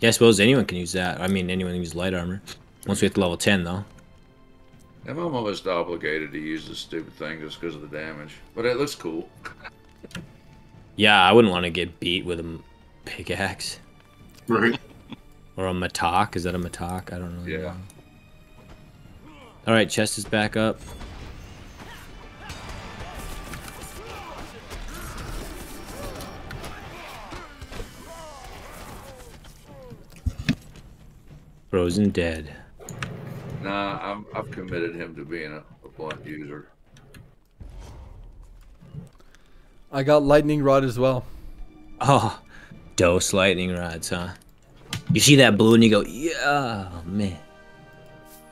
H: yeah, I suppose anyone can use that. I mean, anyone can use light armor. Once we hit to level ten, though.
I: I'm almost obligated to use this stupid thing just because of the damage, but it looks cool.
H: Yeah, I wouldn't want to get beat with a pickaxe
L: Right.
H: or a mattock. Is that a mattock? I don't know.
I: Yeah.
H: All right, chest is back up. Frozen dead.
I: Nah, I'm, I've committed him to being a, a blunt user.
A: I got lightning rod as well.
H: Oh, dose lightning rods, huh? You see that blue and you go, yeah, oh, man.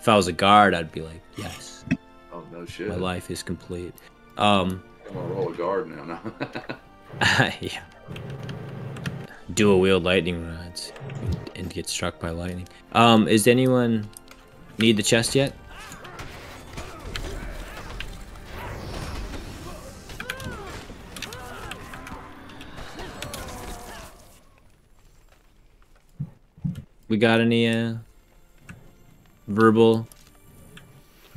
H: If I was a guard, I'd be like, yes,
I: Oh no shit.
H: my life is complete. Um,
I: I'm gonna roll a guard now. now.
H: yeah dual wield lightning rods and get struck by lightning. Um, is anyone need the chest yet? We got any uh, verbal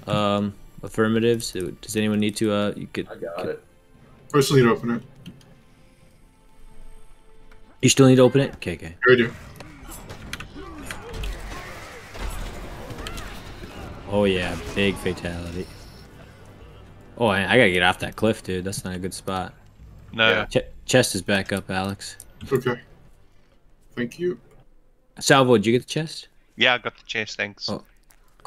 H: um, affirmatives? Does anyone need to? Uh, you could.
I: I got
L: could... it. First open it.
H: You still need to open it. Okay, okay.
L: I do.
H: Oh yeah, big fatality. Oh, I, I gotta get off that cliff, dude. That's not a good spot.
J: No.
H: Ch- chest is back up, Alex.
L: Okay. Thank you.
H: Salvo, did you get the chest?
J: Yeah, I got the chest, thanks.
H: Oh,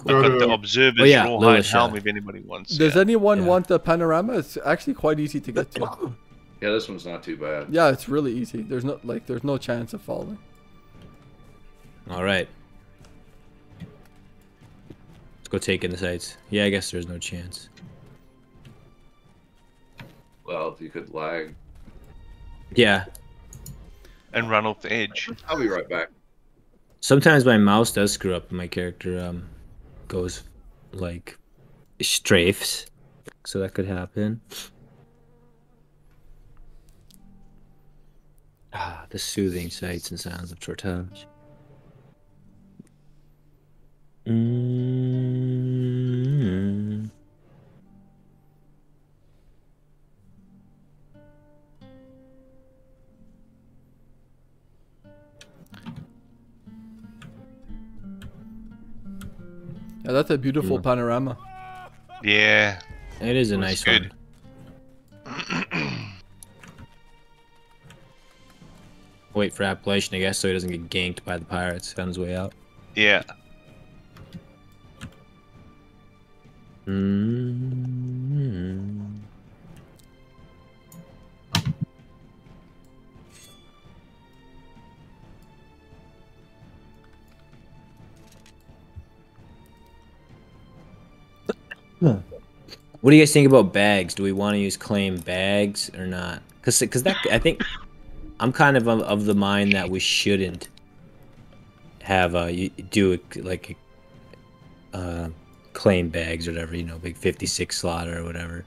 J: I got the Observer's
H: Oh, yeah,
J: Rawhide helm if anybody wants.
A: Does
J: yeah.
A: anyone
H: Yeah.
A: want the panorama? It's actually quite easy to get to.
I: Yeah, this one's not too bad.
A: yeah, it's really easy. There's no like there's no chance of falling.
H: All right. Let's go take in the sights. Yeah, I guess there's no chance.
I: Well, if you could lag.
H: Yeah.
J: And run off the edge.
I: I'll be right back.
H: Sometimes my mouse does screw up and my character um goes like strafes. So that could happen. Ah, the soothing sights and sounds of Tortage. Mm.
A: Yeah, that's a beautiful
H: Mm.
A: panorama.
J: Yeah.
H: It is a nice
J: good.
H: one. Wait for Appalachian, I guess, so he doesn't get ganked by the pirates on his way out.
J: Yeah.
H: Mm. What do you guys think about bags? Do we want to use claim bags or not? Cause, cause that I think I'm kind of of, of the mind that we shouldn't have uh you do it like uh claim bags or whatever you know big 56 slot or whatever.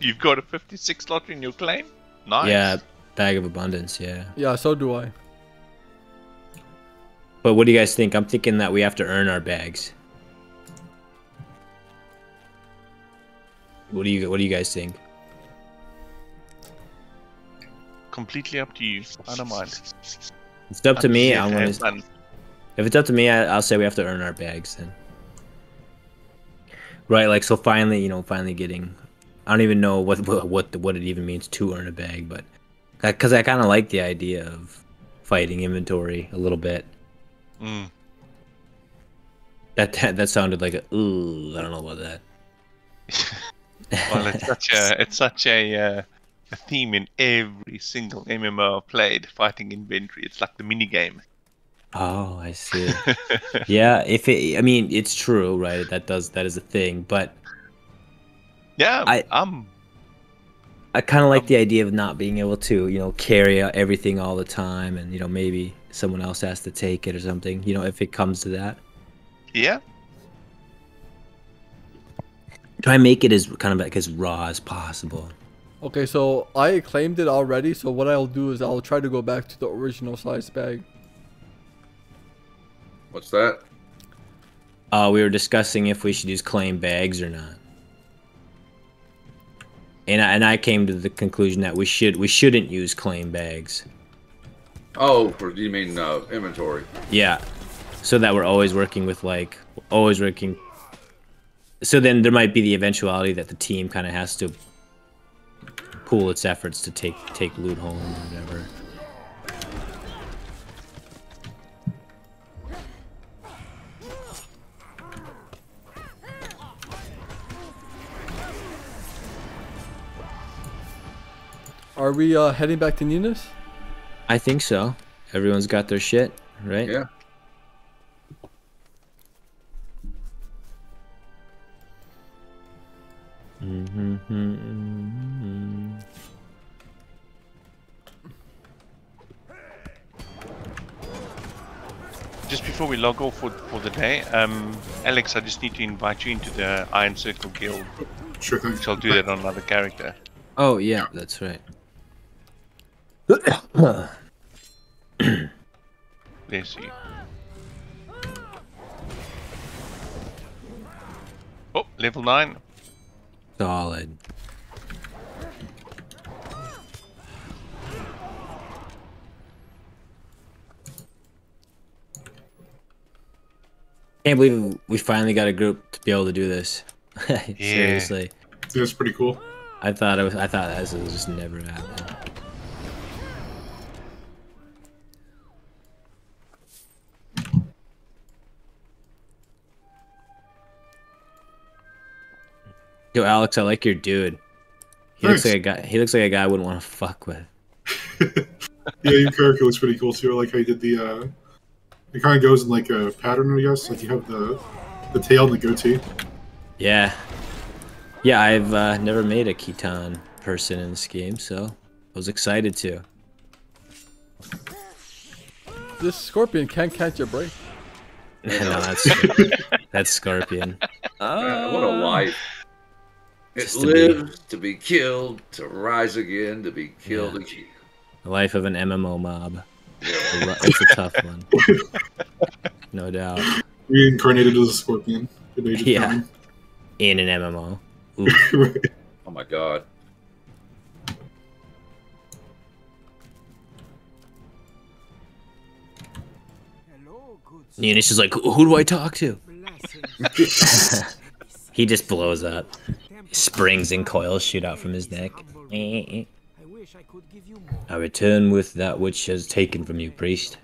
J: You've got a 56 slot in your claim? Nice.
H: Yeah, bag of abundance. Yeah.
A: Yeah, so do I.
H: But what do you guys think? I'm thinking that we have to earn our bags. What do you What do you guys think?
J: Completely up to you. I don't mind.
H: It's up to me. I'm
J: to
H: gonna.
J: have.
H: If it's up to me, I, I'll say we have to earn our bags then. Right, like so. Finally, you know, finally getting. I don't even know what what what, what it even means to earn a bag, but because I kind of like the idea of fighting inventory a little bit.
J: Mm.
H: That that, that sounded like a ooh. I don't know about that.
J: Well, it's such a it's such a, uh, a theme in every single MMO I've played. Fighting inventory. It's like the mini game.
H: Oh, I see. yeah, if it, I mean, it's true, right? That does that is a thing, but
J: Yeah,
H: I-
J: I'm.
H: I kind of like the idea of not being able to, you know, carry out everything all the time, and you know, maybe someone else has to take it or something. You know, if it comes to that,
J: Yeah.
H: try and make it as kind of like as raw as possible.
A: Okay, so I claimed it already. So what I'll do is I'll try to go back to the original size bag.
I: What's that?
H: Uh, we were discussing if we should use claim bags or not, and I, and I came to the conclusion that we should we shouldn't use claim bags.
I: Oh, for you mean uh, inventory?
H: Yeah. So that we're always working with like always working so then there might be the eventuality that the team kind of has to pool its efforts to take take loot home or whatever.
A: Are we uh, heading back to Nina's?
H: I think so. Everyone's got their shit, right?
I: Yeah.
H: Mm-hmm.
J: just before we log off for, for the day, um, Alex, I just need to invite you into the Iron Circle Guild.
L: Sure thing.
J: I'll do that on another character.
H: Oh, yeah, that's right.
J: Let's see. Oh, level 9.
H: Solid. I can't believe we finally got a group to be able to do this. Seriously.
L: Yeah, it's pretty cool.
H: I thought it was. I thought this was just never gonna happen. Yo, Alex, I like your dude. He looks like a guy. He looks like a guy I wouldn't want to fuck with.
L: Yeah, your character looks pretty cool too. I like how you did the. uh It kind of goes in like a pattern, I guess. Like you have the the tail and the goatee.
H: Yeah, yeah. I've uh, never made a Khitan person in this game, so I was excited to.
A: This scorpion can't catch a break.
H: no, that's that's Scorpion.
I: God, what a life. It
H: Just to be-
I: to be killed, to rise again, to be killed again.
H: The life of an MMO mob. It's a tough one, no doubt.
L: Reincarnated as a scorpion. in
H: Yeah,
L: Time.
H: in an MMO. Ooh.
I: Oh my god.
H: Neonish is like, who do I talk to? he just blows up. Springs and coils shoot out from his neck. I return with that which has taken from you, priest.